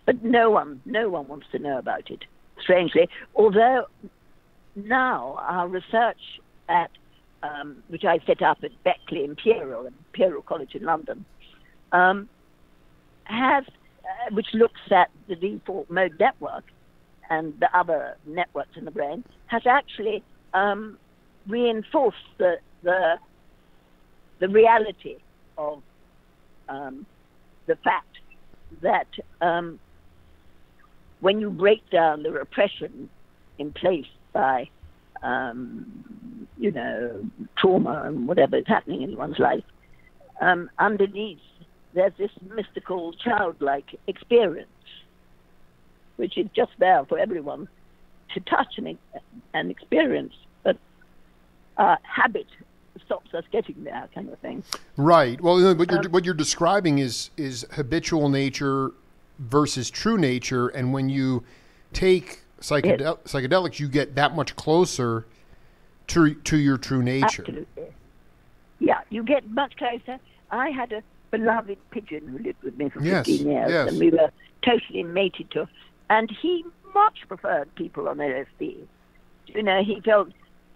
But no one, no one wants to know about it, strangely. Although now our research at, um, which I set up at Beckley Imperial, Imperial College in London, um, has, uh, which looks at the default mode network and the other networks in the brain, has actually um, reinforced the, the, the reality of um, the fact that um, when you break down the repression in place by, um, you know, trauma and whatever is happening in one's life, um, underneath there's this mystical, childlike experience, which is just there for everyone to touch and, and experience. But uh, habit stops us getting there, kind of thing. Right. Well, what you're, um, what you're describing is is habitual nature versus true nature, and when you take psychedel- psychedelics, you get that much closer to to your true nature. Absolutely. Yeah, you get much closer. I had a beloved pigeon who lived with me for 15 years, yes. and we were totally mated to. And he much preferred people on LSD. You know, he felt,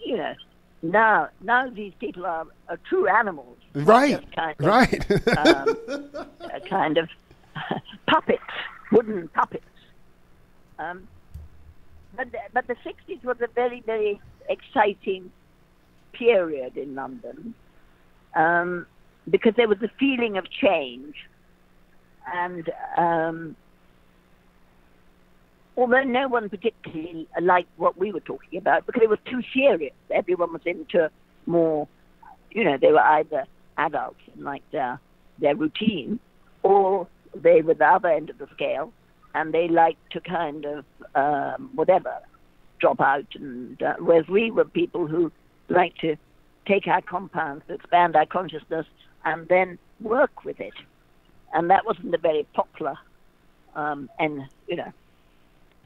you know, now now these people are, are true animals, right? Kind of, right. um, kind of [LAUGHS] puppets, wooden puppets. Um, but the, but the 60s was a very very exciting period in London um, because there was a feeling of change, and um, although no one particularly liked what we were talking about because it was too serious, everyone was into more, you know, they were either adults and like their their routine, or they were the other end of the scale, and they liked to kind of um, whatever drop out. And uh, whereas we were people who liked to take our compounds, expand our consciousness, and then work with it. And that wasn't a very popular, um, and you know,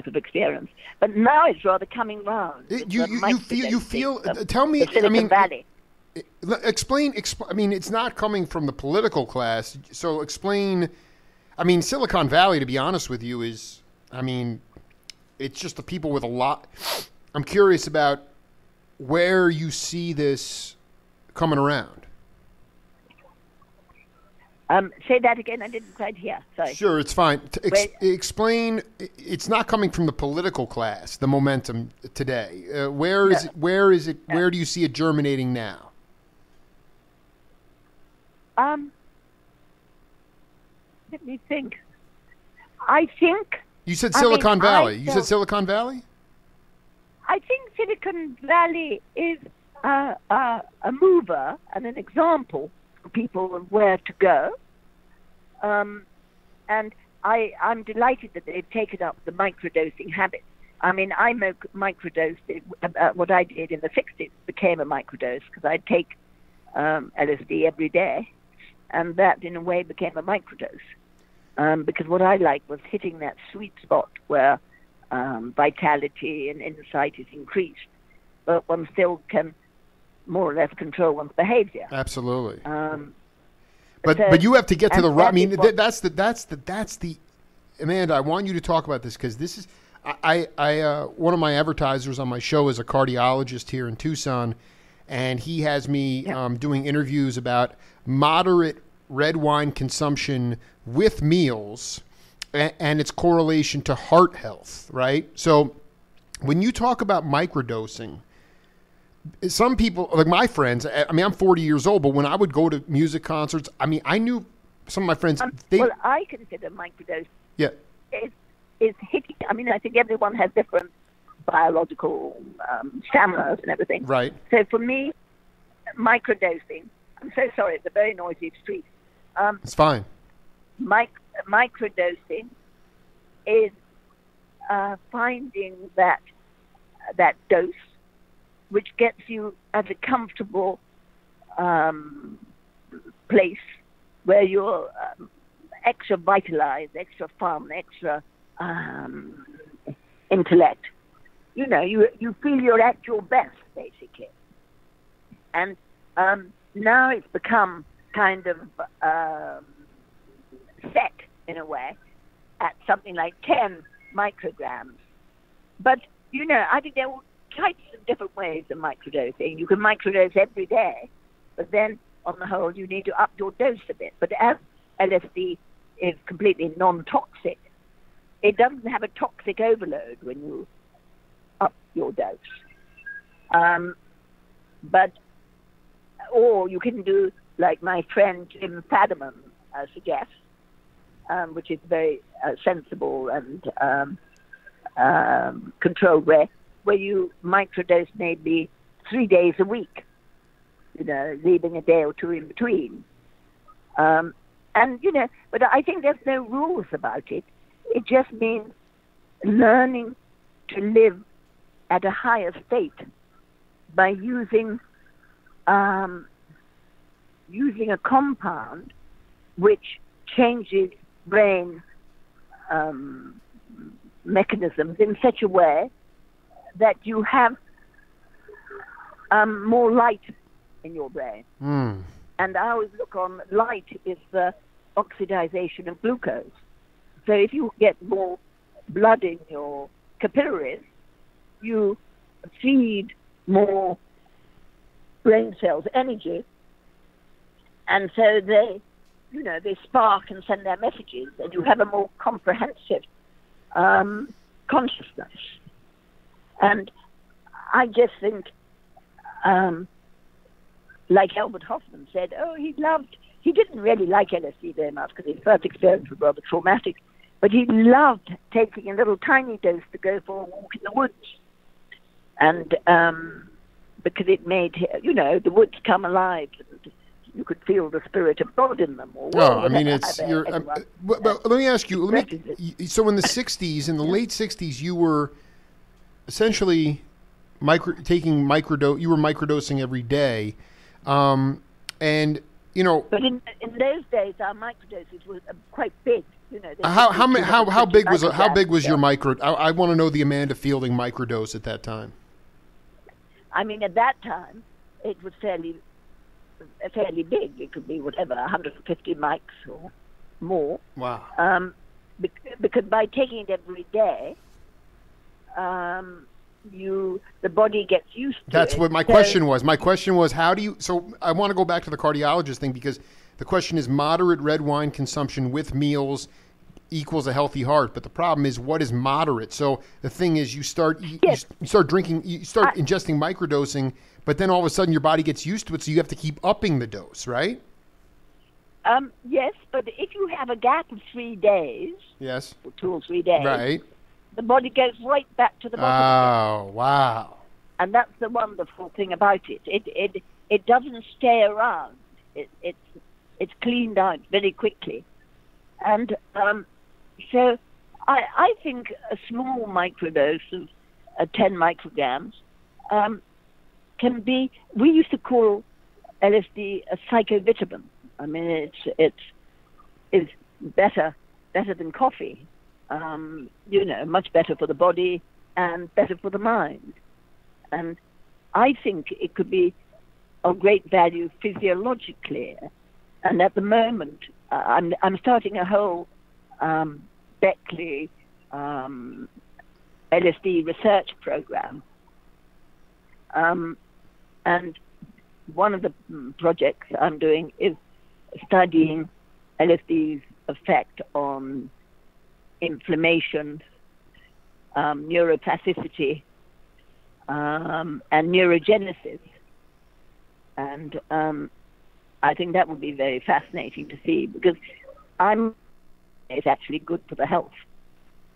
of experience. But now it's rather coming round. It, you, you, you feel you feel. Uh, tell me. I mean, Valley. explain. Exp- I mean, it's not coming from the political class. So explain. I mean, Silicon Valley, to be honest with you, is. I mean, it's just the people with a lot. I'm curious about where you see this coming around. Um, say that again. I didn't quite hear. Sorry. Sure, it's fine. Ex- explain. It's not coming from the political class. The momentum today. Uh, where is no. it? Where is it? Where do you see it germinating now? Um, let me think. I think. You said Silicon I mean, Valley. You said Silicon Valley. I think Silicon Valley is uh, uh, a mover and an example for people of where to go. Um, and I, I'm delighted that they've taken up the microdosing habit. I mean, I microdosed it, uh, what I did in the 60s became a microdose because I'd take um, LSD every day, and that in a way became a microdose. Um, because what I liked was hitting that sweet spot where um, vitality and insight is increased, but one still can more or less control one's behavior. Absolutely. Um, but so- but you have to get to the right. I mean, th- that's the that's the that's the. Amanda, I want you to talk about this because this is. I, I, I uh, one of my advertisers on my show is a cardiologist here in Tucson, and he has me Yeah. um, doing interviews about moderate red wine consumption with meals and, and its correlation to heart health. Right. So, when you talk about microdosing, some people like my friends i mean i'm 40 years old but when i would go to music concerts i mean i knew some of my friends um, they well, I consider microdose yeah is, is hitting. I mean, I think everyone has different biological um, staminas and everything. right So for me, microdosing. I'm so sorry. It's a very noisy street. Um, it's fine mic- microdosing is uh, finding that that dose, which gets you at a comfortable um, place where you're um, extra vitalized, extra fun, extra um, intellect, you know, you you feel you're at your best basically. And um, now it's become kind of um, set in a way at something like 10 micrograms. But, you know, I think there are types of different ways of microdosing. You can microdose every day, but then on the whole, you need to up your dose a bit. But as LSD is completely non toxic, it doesn't have a toxic overload when you up your dose. Um, but, or you can do like my friend Jim Fadiman uh, suggests, um, which is very uh, sensible and um, um, controlled way, where you microdose maybe three days a week, you know, leaving a day or two in between. Um, and, you know, but I think there's no rules about it. It just means learning to live at a higher state by using um, using a compound which changes brain um, mechanisms in such a way that you have um, more light in your brain. Mm. And I always look on light is the oxidization of glucose. So if you get more blood in your capillaries, you feed more brain cells energy, and so they, you know, they spark and send their messages, and you have a more comprehensive um, consciousness. And I just think, um, like Albert Hofmann said, oh, he loved, he didn't really like LSD very much because his first experience was rather traumatic, but he loved taking a little tiny dose to go for a walk in the woods. And um, because it made, you know, the woods come alive and you could feel the spirit of God in them. Or Oh, I mean, it's you're. Um, but, but let me ask you. Let me. So in the '60s, in the late '60s, you were essentially micro taking microdose. You were microdosing every day, um, and you know But in in those days, our microdoses were uh, quite big. You know, how how ma- how how big was how big was your micro? I, I want to know the Amanda Feilding microdose at that time. I mean, at that time, it was fairly uh, fairly big. It could be whatever, 150 mics or more. Wow. Um, because by taking it every day, um, you the body gets used to That's it. what my So- question was. My question was, how do you? So I want to go back to the cardiologist thing because the question is moderate red wine consumption with meals equals a healthy heart. But the problem is, what is moderate? So the thing is, you start you, Yes. you start drinking, you start I- ingesting microdosing, but then all of a sudden your body gets used to it, so you have to keep upping the dose, right? Um, yes, but if you have a gap of three days, Yes. two or three days, Right. The body goes right back to the bottom. Oh wow. and that's the wonderful thing about it. It it it doesn't stay around. It, it's it's cleaned out very quickly, and um, so I I think a small microdose of uh, ten micrograms um, can be. We used to call LSD a psychovitamin. I mean, it's it's it's better better than coffee. Um, you know, much better for the body and better for the mind. And I think it could be of great value physiologically. And at the moment, uh, I'm, I'm starting a whole um, Beckley um, LSD research program. Um, and one of the projects I'm doing is studying LSD's effect on inflammation, um, neuroplasticity, um, and neurogenesis. And um, I think that would be very fascinating to see because I'm it's actually good for the health.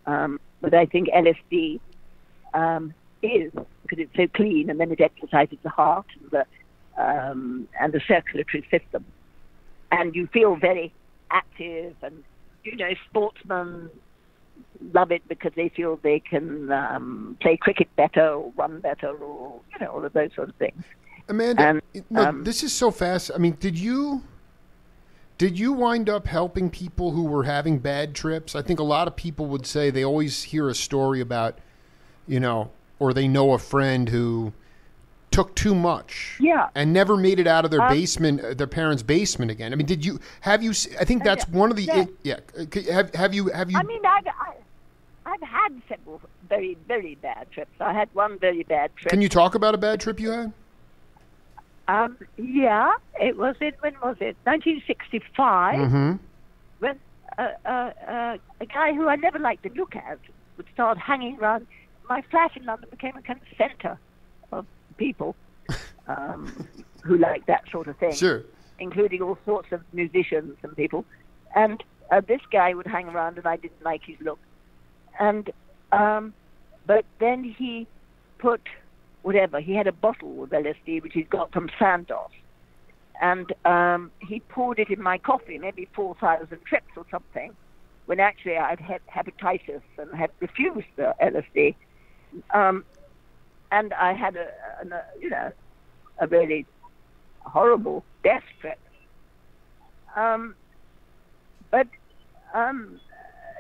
Um, but I think LSD um, is because it's so clean, and then it exercises the heart and the um, and the circulatory system, and you feel very active, and you know, sportsmen love it because they feel they can um, play cricket better or run better, or you know, all of those sort of things. Amanda, And, um, this is so fast. I mean, did you did you wind up helping people who were having bad trips? I think a lot of people would say they always hear a story about, you know, or they know a friend who took too much Yeah. and never made it out of their Um, basement, uh, their parents' basement again. I mean, did you have you? I think that's one of the yeah. yeah. uh, Have have you have you? I mean, I've, I, I've had several very, very bad trips. I had one very bad trip. can you talk about a bad trip you had? Um, yeah, it was in, when was it? 1965, Mm-hmm. when uh, uh, uh, a guy who I never liked to look at would start hanging around. My flat in London became a kind of centre of people [LAUGHS] um, who liked that sort of thing. Sure. including all sorts of musicians and people. And uh, this guy would hang around, and I didn't like his look. And um, but then he put whatever he had a bottle of LSD which he'd got from Sandoz, and um, he poured it in my coffee, maybe four thousand trips or something. When actually I'd had hepatitis and had refused the LSD, um, and I had a, a, a you know a really horrible death trip. Um, but um,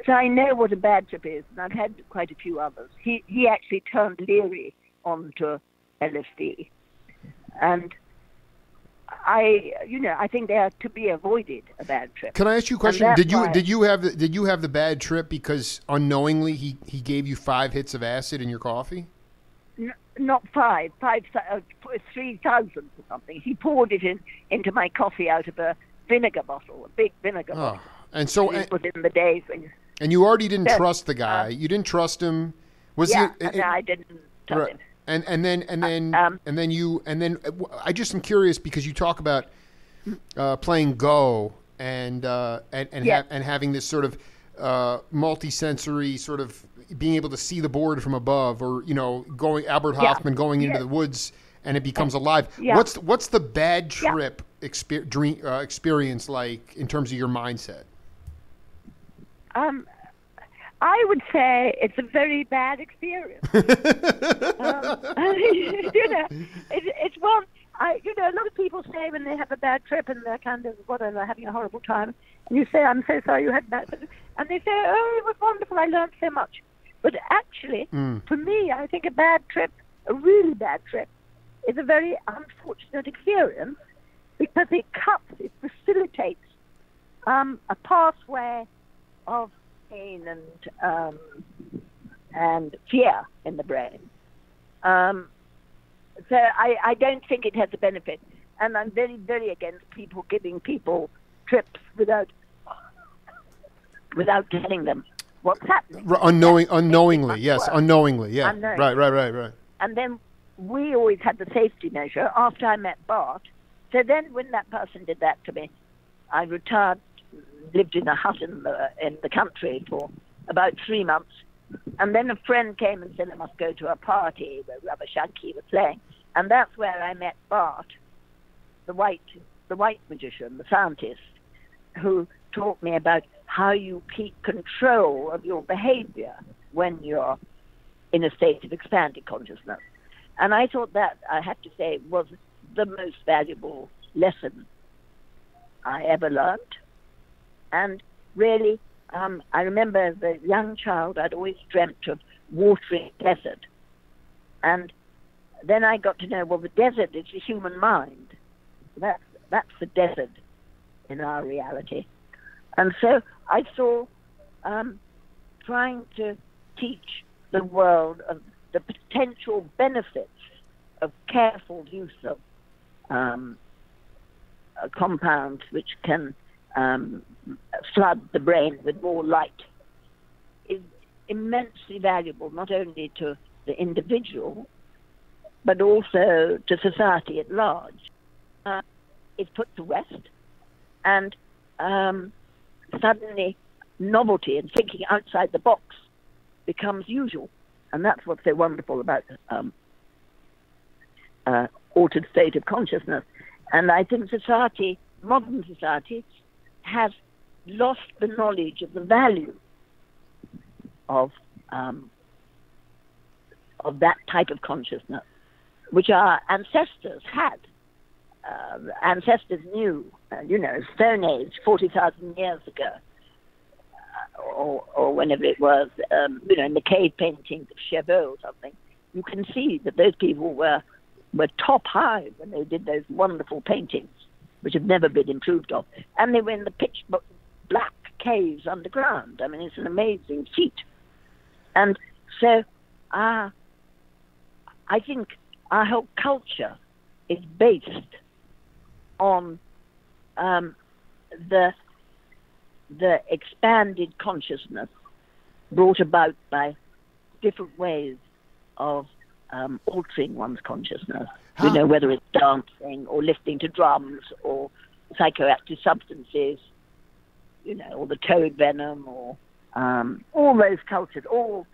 so I know what a bad trip is, and I've had quite a few others. He he actually turned Leary onto LSD, and I you know I think they are to be avoided a bad trip. Can I ask you a question? Did you did you have the, did you have the bad trip because unknowingly he he gave you five hits of acid in your coffee? N- not five, five, uh, three thousand or something. He poured it in into my coffee out of a vinegar bottle, a big vinegar Oh, bottle. and so It and, was in the days when you and you already didn't trust the guy. uh, you didn't trust him. Was yeah, it? and I didn't tell Right. him. And and then and then um, and then you and then I just am curious because you talk about uh, playing Go and uh, and and, Yeah. ha- and having this sort of uh, multi-sensory sort of being able to see the board from above, or you know, going Albert Yeah. Hofmann going into Yeah. the woods and it becomes alive. Yeah. What's what's the bad Yeah. trip exper- dream, uh, experience like in terms of your mindset? Um, I would say it's a very bad experience. [LAUGHS] um, [LAUGHS] you know, it, it's one. I, you know, a lot of people say when they have a bad trip and they're kind of whatever, having a horrible time, and you say, "I'm so sorry you had that," and they say, "Oh, it was wonderful. I learned so much." But actually, Mm. for me, I think a bad trip, a really bad trip, is a very unfortunate experience because it cuts, it facilitates um, a pathway of pain and um, and fear in the brain. Um, so I, I don't think it has a benefit, and I'm very very against people giving people trips without without telling them what's happening. R- unknowing, That makes it unknowingly, yes, worse. unknowingly, yeah, Unknowingly. right, right, right, right. And then we always had the safety measure after I met Bart. So then, when that person did that to me, I retired, lived in a hut in the in the country for about three months, and then a friend came and said I must go to a party where Ravi Shankar was playing, and that's where I met Bart, the white the white magician, the scientist, who taught me about how you keep control of your behavior when you're in a state of expanded consciousness. And I thought that, I have to say, was the most valuable lesson I ever learned. And really, um, I remember as a young child, I'd always dreamt of watering desert. And then I got to know, well, the desert is the human mind. That's, that's the desert in our reality. And so I saw um, trying to teach the world of the potential benefits of careful use of um, uh, compounds which can um, flood the brain with more light is immensely valuable, not only to the individual, but also to society at large. Uh, it's put to rest, and um, suddenly novelty and thinking outside the box becomes usual. And that's what's so wonderful about um, uh, altered state of consciousness. And I think society, modern society, has lost the knowledge of the value of um, of that type of consciousness, which our ancestors had. Uh, ancestors knew, uh, you know, Stone Age, 40,000 years ago, uh, or, or whenever it was, um, you know, in the cave paintings of Chauvet or something, you can see that those people were were top high when they did those wonderful paintings, which have never been improved of, and they were in the pitch caves underground. I mean, it's an amazing feat, and so uh, I think our whole culture is based on um, the the expanded consciousness brought about by different ways of um, altering one's consciousness. How- You know, whether it's dancing or listening to drums or psychoactive substances, you know, or the toad venom or um, all those cultures, all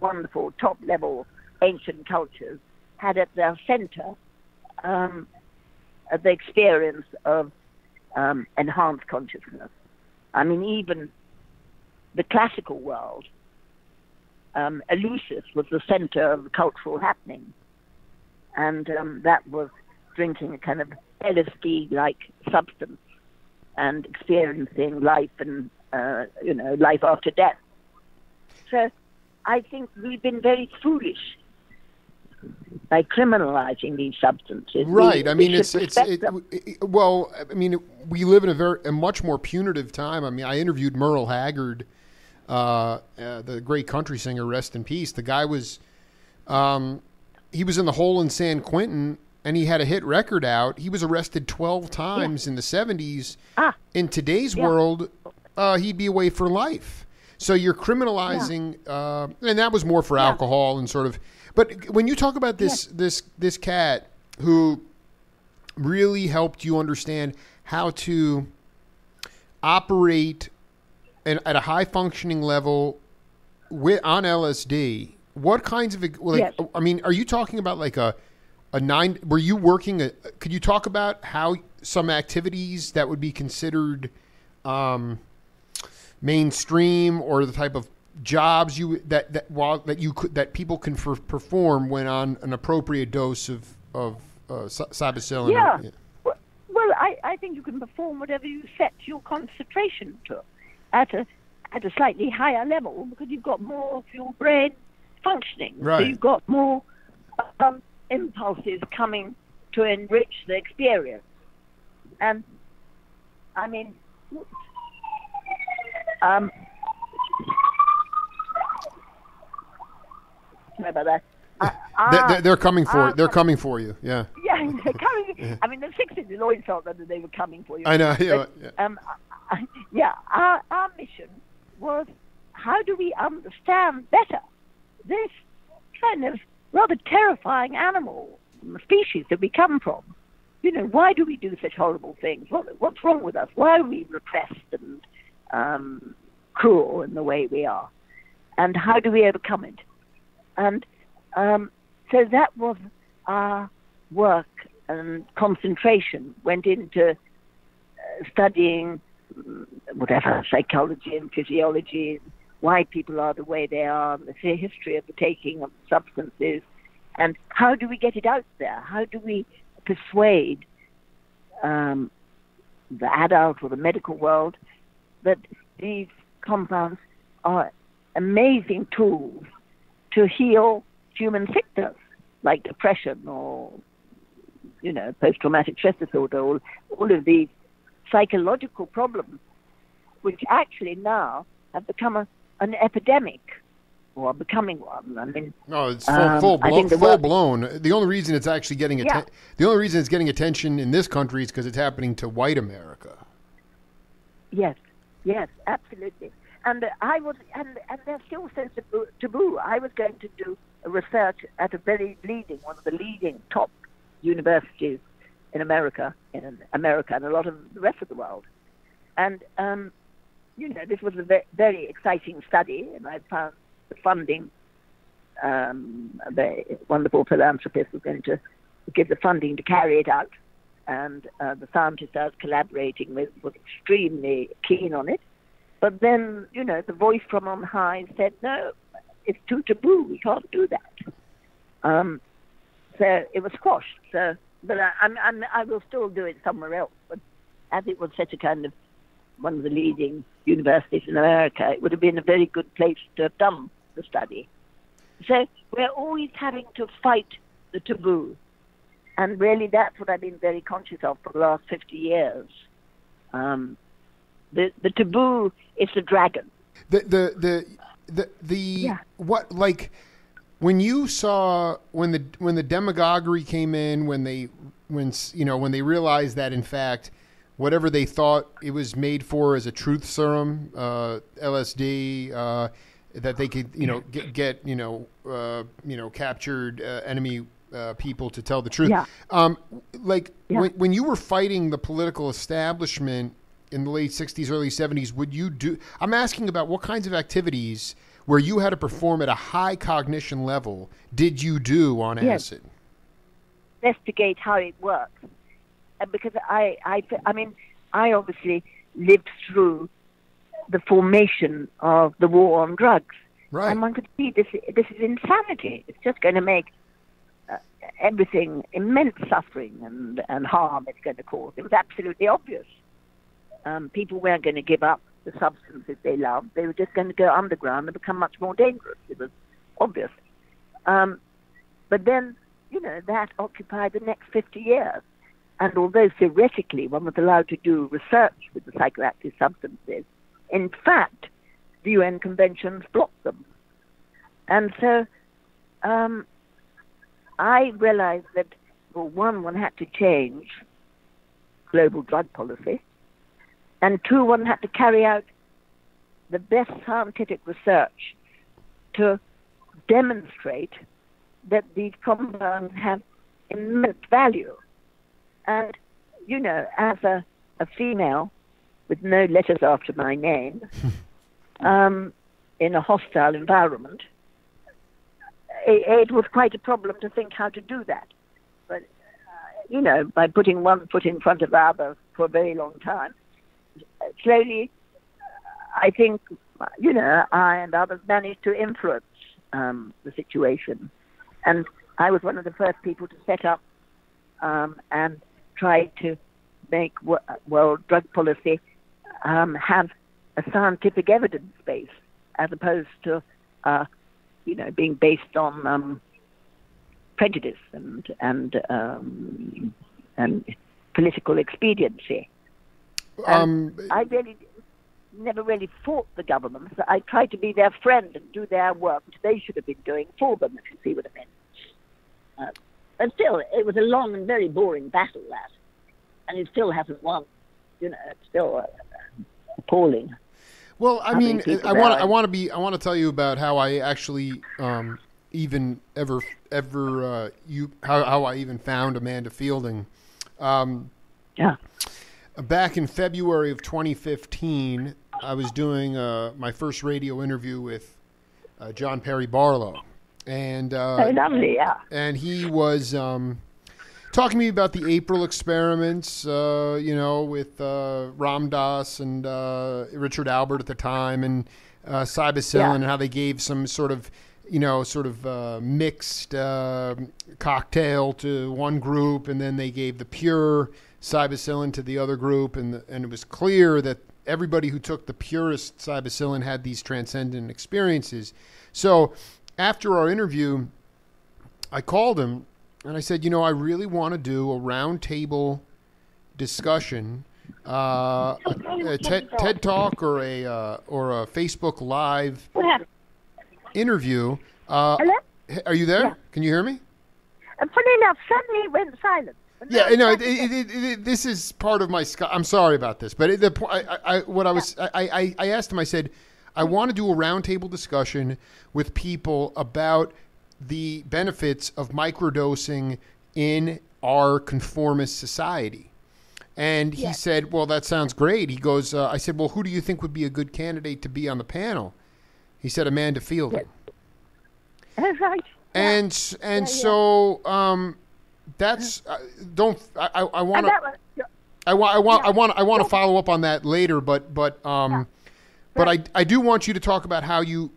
wonderful top level ancient cultures had at their center um, the experience of um, enhanced consciousness. I mean, even the classical world, um, Eleusis was the center of cultural happening. And um, that was drinking a kind of LSD like substance and experiencing life and, uh, you know, life after death. So I think we've been very foolish by criminalizing these substances. We- Right. I mean, it's it's it, it- well. I mean, we live in a very a much more punitive time. I mean, I interviewed Merle Haggard, uh, uh, the great country singer. Rest in peace. The guy was, um, he was in the hole in San Quentin, and he had a hit record out. He was arrested twelve times in the seventies. Ah. In today's Yeah. world, uh, he'd be away for life. So you're criminalizing, uh, and that was more for Yeah. alcohol and sort of. But when you talk about this this this cat who really helped you understand how to operate an, at a high functioning level with, on LSD, what kinds of like? Yes. I mean, are you talking about like a a nine? Were you working? A, could you talk about how some activities that would be considered um, mainstream or the type of jobs you that that while that you could that people can for, perform when on an appropriate dose of of uh, psilocybin? Yeah. Well, well, I, I think you can perform whatever you set your concentration to at a at a slightly higher level because you've got more of your brain functioning. right. So you've got more um, impulses coming to enrich the experience. And I mean, um, sorry about that. I, They- I- they- they're coming for I- they're coming for you. Yeah, [LAUGHS] yeah, they're coming. I mean, the 60s always felt that they were coming for you. I know. [LAUGHS] Yeah, But, yeah. um, [LAUGHS] yeah, our, our mission was how do we understand better this kind of rather terrifying animal species that we come from? You know, why do we do such horrible things? What, what's wrong with us? Why are we repressed and um, cruel in the way we are? And how do we overcome it? And um, so that was our work and concentration went into uh, studying mm, whatever psychology and physiology, why people are the way they are, the history of the taking of substances, and how do we get it out there? How do we persuade um, the adult or the medical world that these compounds are amazing tools to heal human sickness like depression or you know post-traumatic stress disorder all, all of these psychological problems which actually now have become a, an epidemic or becoming one i mean No, it's full, Um, full, blown, the full work- blown. The only reason it's actually getting atten- Yeah. the only reason it's getting attention in this country is because it's happening to white America. Yes, yes, absolutely. And uh, I was, and, and they're still so taboo, taboo. I was going to do a research at a very leading, one of the leading top universities in America, in America and a lot of the rest of the world. And, um, you know, this was a ve- very exciting study, and I found the funding. Um, very wonderful philanthropist was going to give the funding to carry it out and uh, the scientist I was collaborating with was extremely keen on it. But then, you know, the voice from on high said, no, it's too taboo. We can't do that. Um, so it was squashed. So, but I, I'm, I'm, I will still do it somewhere else. But as it was such a kind of one of the leading universities in America, it would have been a very good place to have done the study. So we're always having to fight the taboo. And really, that's what I've been very conscious of for the last 50 years. Um, the, the taboo is the dragon. The the the the, the Yeah. what like when you saw when the when the demagoguery came in when they when s- you know when they realized that in fact whatever they thought it was made for as a truth serum uh, LSD uh, that they could you know get, get you know uh, you know captured uh, enemy uh, people to tell the truth Yeah. um, like Yeah. when, when you were fighting the political establishment in the late 60s early 70s would you do i'm asking about what kinds of activities where you had to perform at a high cognition level did you do on Yes. acid investigate how it works. And because I, I, I mean, I obviously lived through the formation of the war on drugs, right and one could see this. This is insanity. It's just going to make uh, everything immense suffering and and harm. It's going to cause. It was absolutely obvious. Um, people weren't going to give up the substances they loved. They were just going to go underground and become much more dangerous. It was obvious. Um, but then, you know, that occupied the next 50 years. And although theoretically one was allowed to do research with the psychoactive substances, in fact, the UN conventions blocked them. And so um, I realized that, well, one, one had to change global drug policy, and two, one had to carry out the best scientific research to demonstrate that these compounds have immense value. And, you know, as a, a female with no letters after my name, [LAUGHS] um, in a hostile environment, it, it was quite a problem to think how to do that. But, uh, you know, by putting one foot in front of the other for a very long time, slowly, I think, you know, I and others managed to influence um, the situation. And I was one of the first people to set up um, and try to make wo- world drug policy um, have a scientific evidence base as opposed to, uh, you know, being based on um, prejudice and and um, and political expediency. um, I really never really fought the governments. I tried to be their friend and do their work, which they should have been doing for them, if you see what I mean. Uh, but still, it was a long and very boring battle, that. And it still hasn't won. You know, it's still uh, appalling. Well, I mean, I want I want to be I want to tell you about how I actually um, even ever ever uh, you how, how I even found Amanda Feilding. Um, Yeah. back in February of 2015, I was doing uh, my first radio interview with uh, John Perry Barlow, and uh, lovely, yeah. and he was um, talking to me about the April experiments, uh, you know, with uh, Ram Dass and uh, Richard Alpert at the time, and uh, Cybacillin, Yeah. and how they gave some sort of, you know, sort of uh, mixed uh, cocktail to one group, and then they gave the pure Cybacillin to the other group, and the, and it was clear that everybody who took the purest Cybacillin had these transcendent experiences. So after our interview, I called him and I said, you know, I really want to do a roundtable discussion, uh, a, a TED, TED Talk or a uh, or a Facebook Live interview. Uh, Hello? are you there? Yeah. Can you hear me? And funny enough, suddenly it went silent. And Yeah, you know, it, it, it, this is part of my. I'm sorry about this, but it, the I, I, what I was, I, I, I asked him. I said, I want to do a roundtable discussion with people about the benefits of microdosing in our conformist society. And he Yeah. said, "Well, that sounds great." He goes, uh, "I said, well, who do you think would be a good candidate to be on the panel?" He said, "Amanda Feilding." [LAUGHS] Oh, right. And s- and Yeah, yeah. so um, that's uh, don't I, I, I want to I want I want I want I want to follow up on that later, but but um, but I I do want you to talk about how you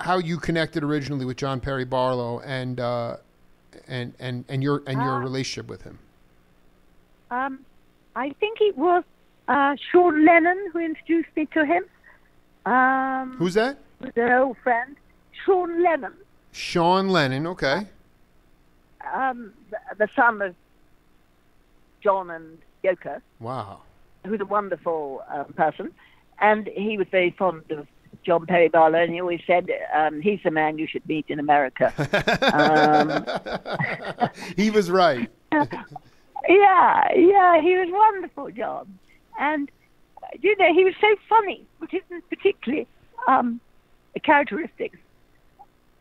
how you connected originally with John Perry Barlow and uh, and and and your and your Ah. relationship with him. Um, I think it was uh, Sean Lennon who introduced me to him. Um, Who's that? an old friend, Sean Lennon. Sean Lennon. Okay. um, the, the son of John and Yoko, Wow. who's a wonderful um, person, and he was very fond of John Perry Barlow, and he always said um, he's the man you should meet in America. [LAUGHS] um, he was right. [LAUGHS] yeah, yeah, he was wonderful, John, and uh, you know he was so funny, which isn't particularly um, a characteristic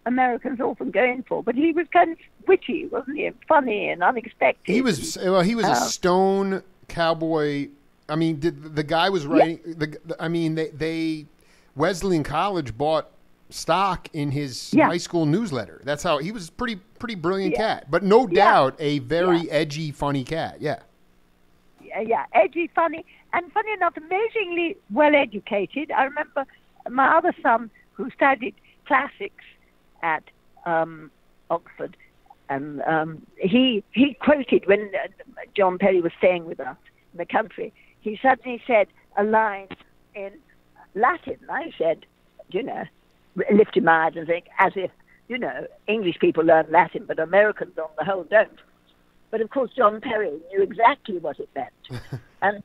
Americans often go in for, but he was kind of witty, wasn't he? And funny and unexpected. He was well. He was a Oh. stone cowboy. I mean, did, the guy was writing. The, the, I mean, they, they Wesleyan College bought stock in his Yeah. high school newsletter. That's how he was. Pretty pretty brilliant Yeah. cat, but no Yeah. doubt a very Yeah. edgy, funny cat. Yeah. yeah, yeah, edgy, funny, and funny enough, amazingly well educated. I remember my other son who studied classics at um, Oxford, and um, he he quoted when uh, John Perry was staying with us in the country. He suddenly said a line in Latin. I said, you know, lifted my eyes and think as if you know English people learn Latin, but Americans on the whole don't. But of course, John Perry knew exactly what it meant, [LAUGHS] and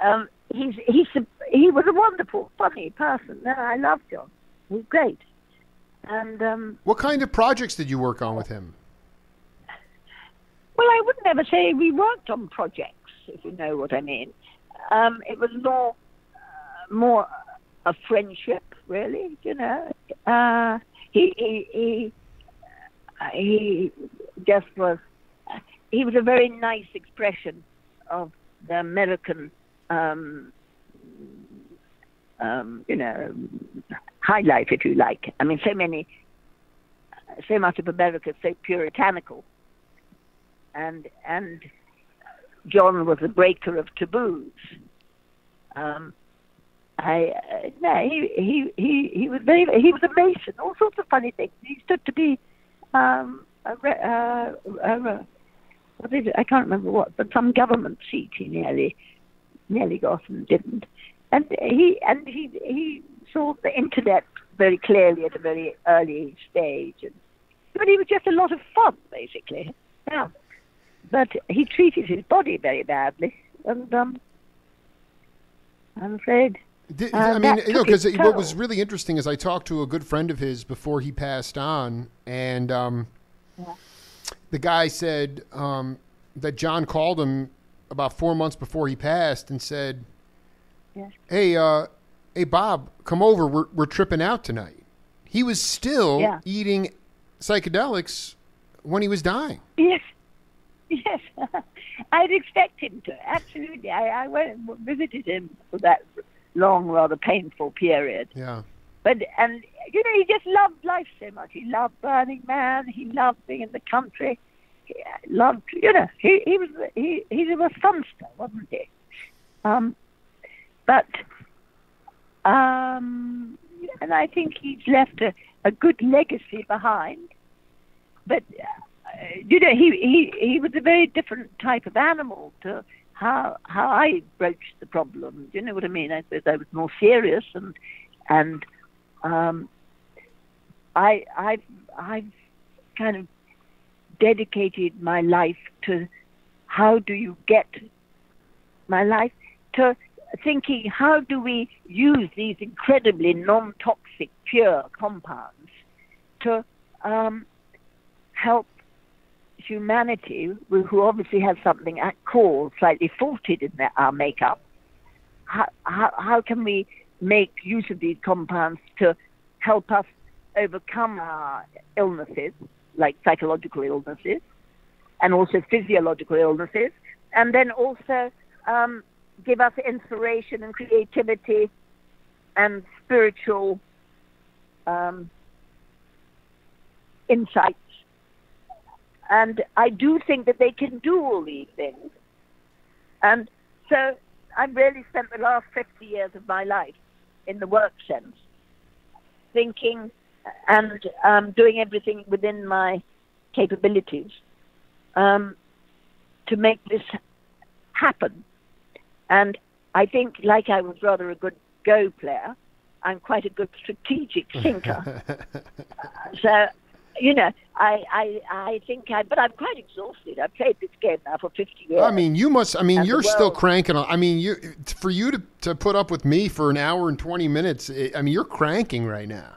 um, he's he's he was a wonderful, funny person. No, I love John. He's great, and um, What kind of projects did you work on with him? well, I wouldn't ever say we worked on projects, if you know what I mean. Um, it was more uh, more a friendship, really. You know, uh, he he he uh, he just was. He was a very nice expression of the American, um, um, you know, high life, if you like. I mean, so many, so much of America is so puritanical, and and John was a breaker of taboos. Um, I uh, no, he, he he he was very he was a mason. All sorts of funny things. He stood to be um, a, re- uh, a, what is it? I can't remember what, but some government seat he nearly nearly got and didn't. And he and he he saw the internet very clearly at a very early stage, and but he was just a lot of fun, basically. Yeah, but he treated his body very badly, and um, I'm afraid. Did, Uh, I mean, you know, because what was really interesting is I talked to a good friend of his before he passed on, and um, Yeah. the guy said um, that John called him about four months before he passed and said, Yeah. "Hey, uh, hey, Bob, come over. We're we're tripping out tonight." He was still Yeah. eating psychedelics when he was dying. Yes, yes. [LAUGHS] I'd expect him to. Absolutely. I, I went and visited him for that long, rather painful period. Yeah. But and you know, he just loved life so much. He loved Burning Man. He loved being in the country. He loved, you know, he he was he he was a funster, wasn't he? Um, but um, and I think he's left a, a good legacy behind. But uh, you know, he he he was a very different type of animal to how how I broached the problem. Do you know what I mean? I suppose I was more serious and and um, I I've I've kind of dedicated my life to how do you get my life to thinking how do we use these incredibly non-toxic pure compounds to um, help humanity who obviously has something at core slightly faulted in their, our makeup how, how, how can we make use of these compounds to help us overcome our illnesses, like psychological illnesses, and also physiological illnesses, and then also um, give us inspiration and creativity and spiritual um, insights. And I do think that they can do all these things. And so I've really spent the last 50 years of my life in the work sense, thinking and um, doing everything within my capabilities um, to make this happen. And I think, like I was rather a good Go player, I'm quite a good strategic thinker. [LAUGHS] so you know, I, I, I think I, but I'm quite exhausted. I've played this game now for 50 years. I mean, you must. I mean, you're still cranking. on- I mean, you for you to, to put up with me for an hour and twenty minutes. I I mean, you're cranking right now.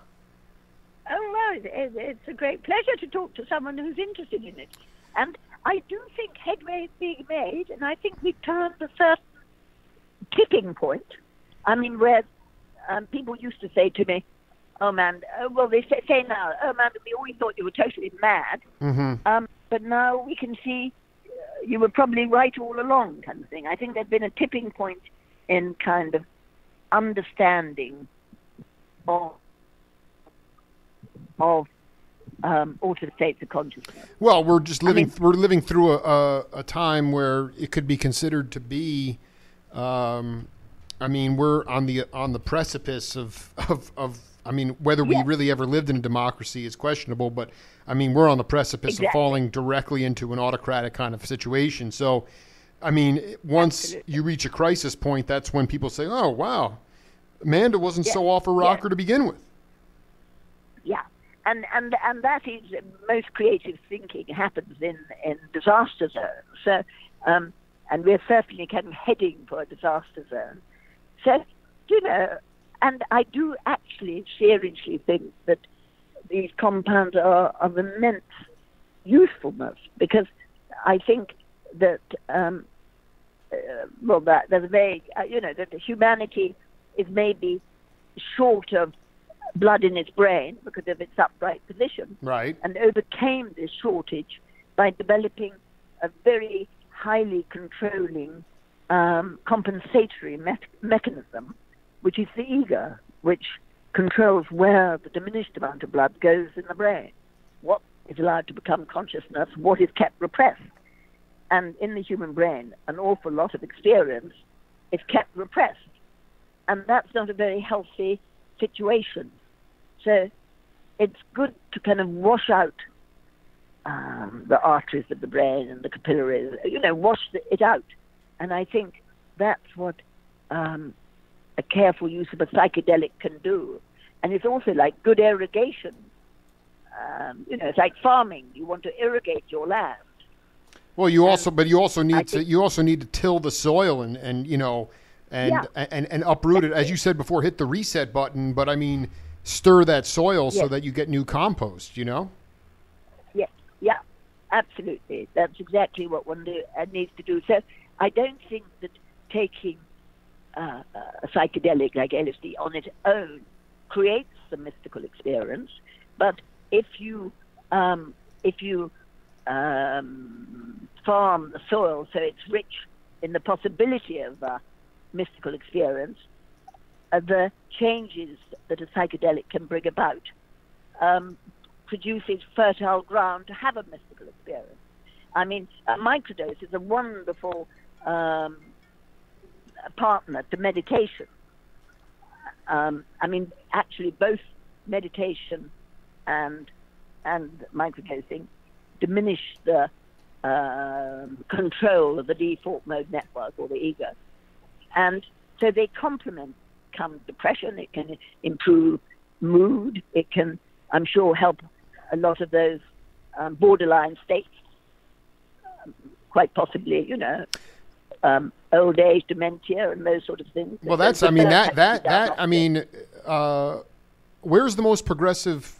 Oh, well, it, it, it's a great pleasure to talk to someone who's interested in it. And I do think headway is being made, and I think we've turned a certain tipping point. I mean, where um, people used to say to me, oh, man, uh, well, they say, say now, oh, man, we always thought you were totally mad. hmm Um, but now we can see uh, you were probably right all along, kind of thing. I think there's been a tipping point in kind of understanding of of um, altered states of consciousness. Well, we're just living. mean- we're living through a, a, a time where it could be considered to be. Um, I mean, we're on the on the precipice of of, of I mean, whether we Yeah. really ever lived in a democracy is questionable, but I mean, we're on the precipice of falling directly into an autocratic kind of situation. So, I mean, once Absolutely. you reach a crisis point, that's when people say, "Oh, wow, Amanda wasn't so off a rocker to begin with." Yeah, and and and that is most creative thinking happens in in disaster zones. So, um, and we're certainly kind of heading for a disaster zone. So, you know, and I do actually seriously think that these compounds are of immense usefulness because I think that um, uh, well, that there's a very uh, you know that humanity is maybe short of blood in its brain because of its upright position, Right. and overcame this shortage by developing a very highly controlling um, compensatory me- mechanism, which is the ego, which controls where the diminished amount of blood goes in the brain, what is allowed to become consciousness, what is kept repressed. And in the human brain, an awful lot of experience is kept repressed. And that's not a very healthy situation. So it's good to kind of wash out um, the arteries of the brain and the capillaries, you know, wash the, it out. And I think that's what um, a careful use of a psychedelic can do. And it's also like good irrigation. Um, you know, it's like farming. You want to irrigate your land. Well, you also, but you also I need to, think- you also need to till the soil and, and you know, and, Yeah. and and uproot it, as you said before. Hit the reset button, but I mean, stir that soil so that you get new compost. You know. Yes, yeah, absolutely. That's exactly what one do, uh, needs to do. So I don't think that taking uh, a psychedelic like LSD on its own creates the mystical experience, but if you um, if you um, farm the soil so it's rich in the possibility of uh, mystical experience, uh, the changes that a psychedelic can bring about um, produces fertile ground to have a mystical experience. I mean, a microdose is a wonderful um, partner to meditation. Um, I mean, actually, both meditation and and microdosing diminish the um control of the default mode network or the ego, and so they complement come depression. It can improve mood. It can, I'm sure, help a lot of those um, borderline states. Um, quite possibly, you know, um, old age, dementia, and those sort of things. Well, that's. I mean, that that that. I mean, uh, where's the most progressive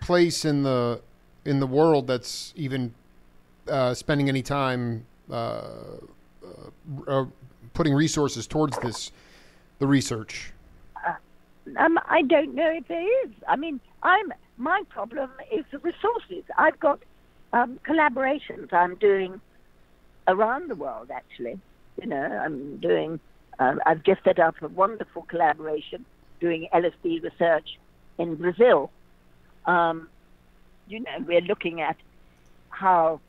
place in the in the world that's even uh, spending any time uh, uh, uh, putting resources towards this the research? Um, I don't know if there is. I mean, I'm my problem is the resources. I've got um, collaborations I'm doing around the world. Actually, you know, I'm doing. Uh, I've just set up a wonderful collaboration doing LSD research in Brazil. Um, you know, we're looking at how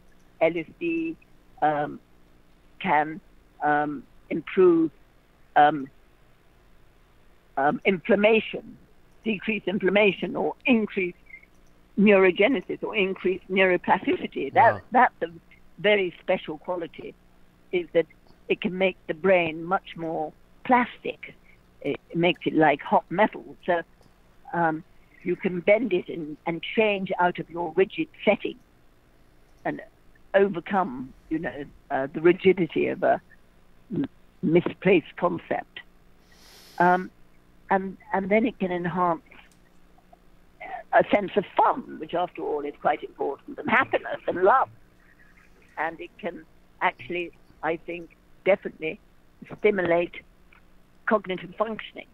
LSD um, can um, improve um, um, inflammation, decrease inflammation, or increase neurogenesis or increase neuroplasticity. That Wow. that's a very special quality, is that it can make the brain much more plastic. It makes it like hot metal. So, um, you can bend it and, and change out of your rigid setting and overcome, you know, uh, the rigidity of a m- misplaced concept. Um, and, and then it can enhance a sense of fun, which after all is quite important, and happiness and love. And it can actually, I think, definitely stimulate cognitive functioning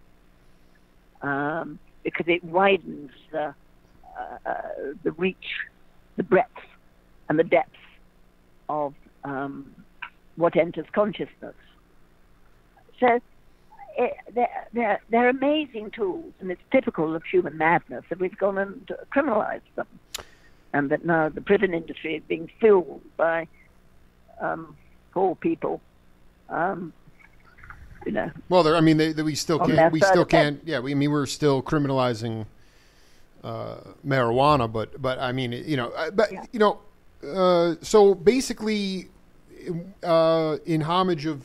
um, because it widens the, uh, uh, the reach, the breadth, and the depth of um, what enters consciousness. So it, they're, they're, they're amazing tools, and it's typical of human madness that we've gone and criminalized them, and that now the prison industry is being filled by um, poor people. Um, you know, Well, there. I mean, they, they, we still can't. We still can't. Yeah. We, I mean, we're still criminalizing uh, marijuana, but but I mean, you know, uh, but Yeah. you know, uh, so basically, uh, in homage of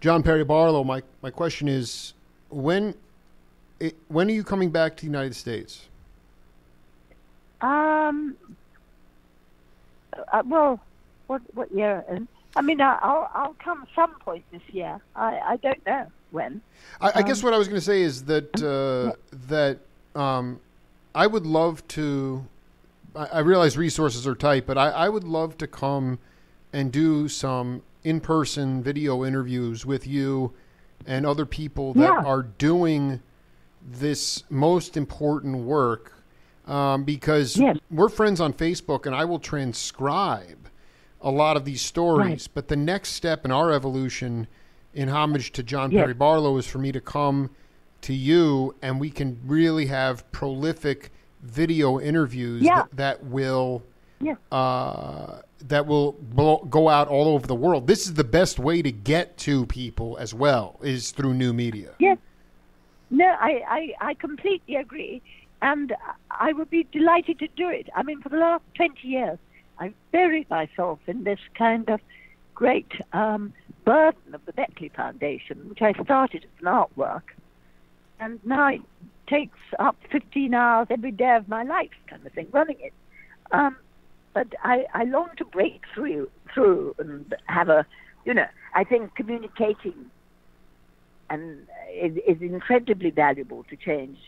John Perry Barlow, my my question is when. It, when are you coming back to the United States? Um. Uh, well, what what year? I mean, I'll I'll come some point this year. I I don't know when. I, I guess Um, what I was going to say is that uh, that um, I would love to. I, I realize resources are tight, but I, I would love to come and do some in-person video interviews with you and other people that Yeah. are doing this most important work um, because Yes. we're friends on Facebook, and I will transcribe a lot of these stories. Right. But the next step in our evolution, in homage to John Yes. Perry Barlow, is for me to come to you, and we can really have prolific video interviews Yeah. that, that will Yeah. uh, that will blow, go out all over the world. This is the best way to get to people as well is through new media. Yes. No, I, I, I completely agree. And I would be delighted to do it. I mean, for the last 20 years, I've buried myself in this kind of great um, burden of the Beckley Foundation, which I started as an artwork. And now it takes up 15 hours every day of my life, kind of thing, running it. Um, but I, I long to break through, through and have a, you know, I think communicating and is, is incredibly valuable to change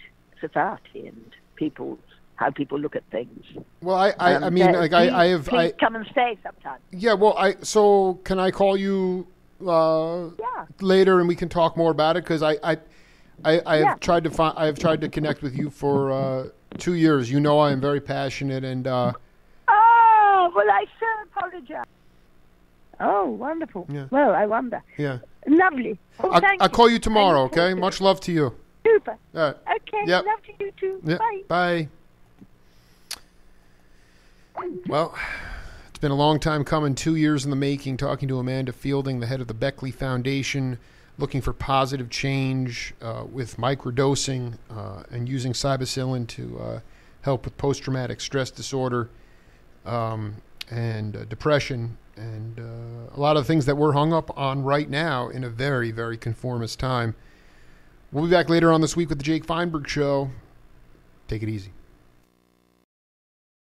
society and people's how people look at things. Well, I, I, Um, I mean, so like I, please- I have, please I, come and stay sometime. yeah. Well, I, so can I call you uh, Yeah. later and we can talk more about it? Because I, I, I, I have tried to find, I have tried to connect with you for uh, two years. You know, I am very passionate, and uh, Oh well, I so apologize. Oh, wonderful. Yeah. Well, I wonder. yeah, Lovely. Well, I'll, thank I'll you. call you tomorrow. I Okay. Much love to you. Super. All right. Okay. Yep. Love to you too. Yeah. Bye. Bye. Well, it's been a long time coming, two years in the making, talking to Amanda Feilding, the head of the Beckley Foundation, looking for positive change uh, with microdosing uh, and using cybacillin to uh, help with post traumatic stress disorder um, and uh, depression and uh, a lot of things that we're hung up on right now in a very, very conformist time. We'll be back later on this week with the Jake Feinberg Show. Take it easy.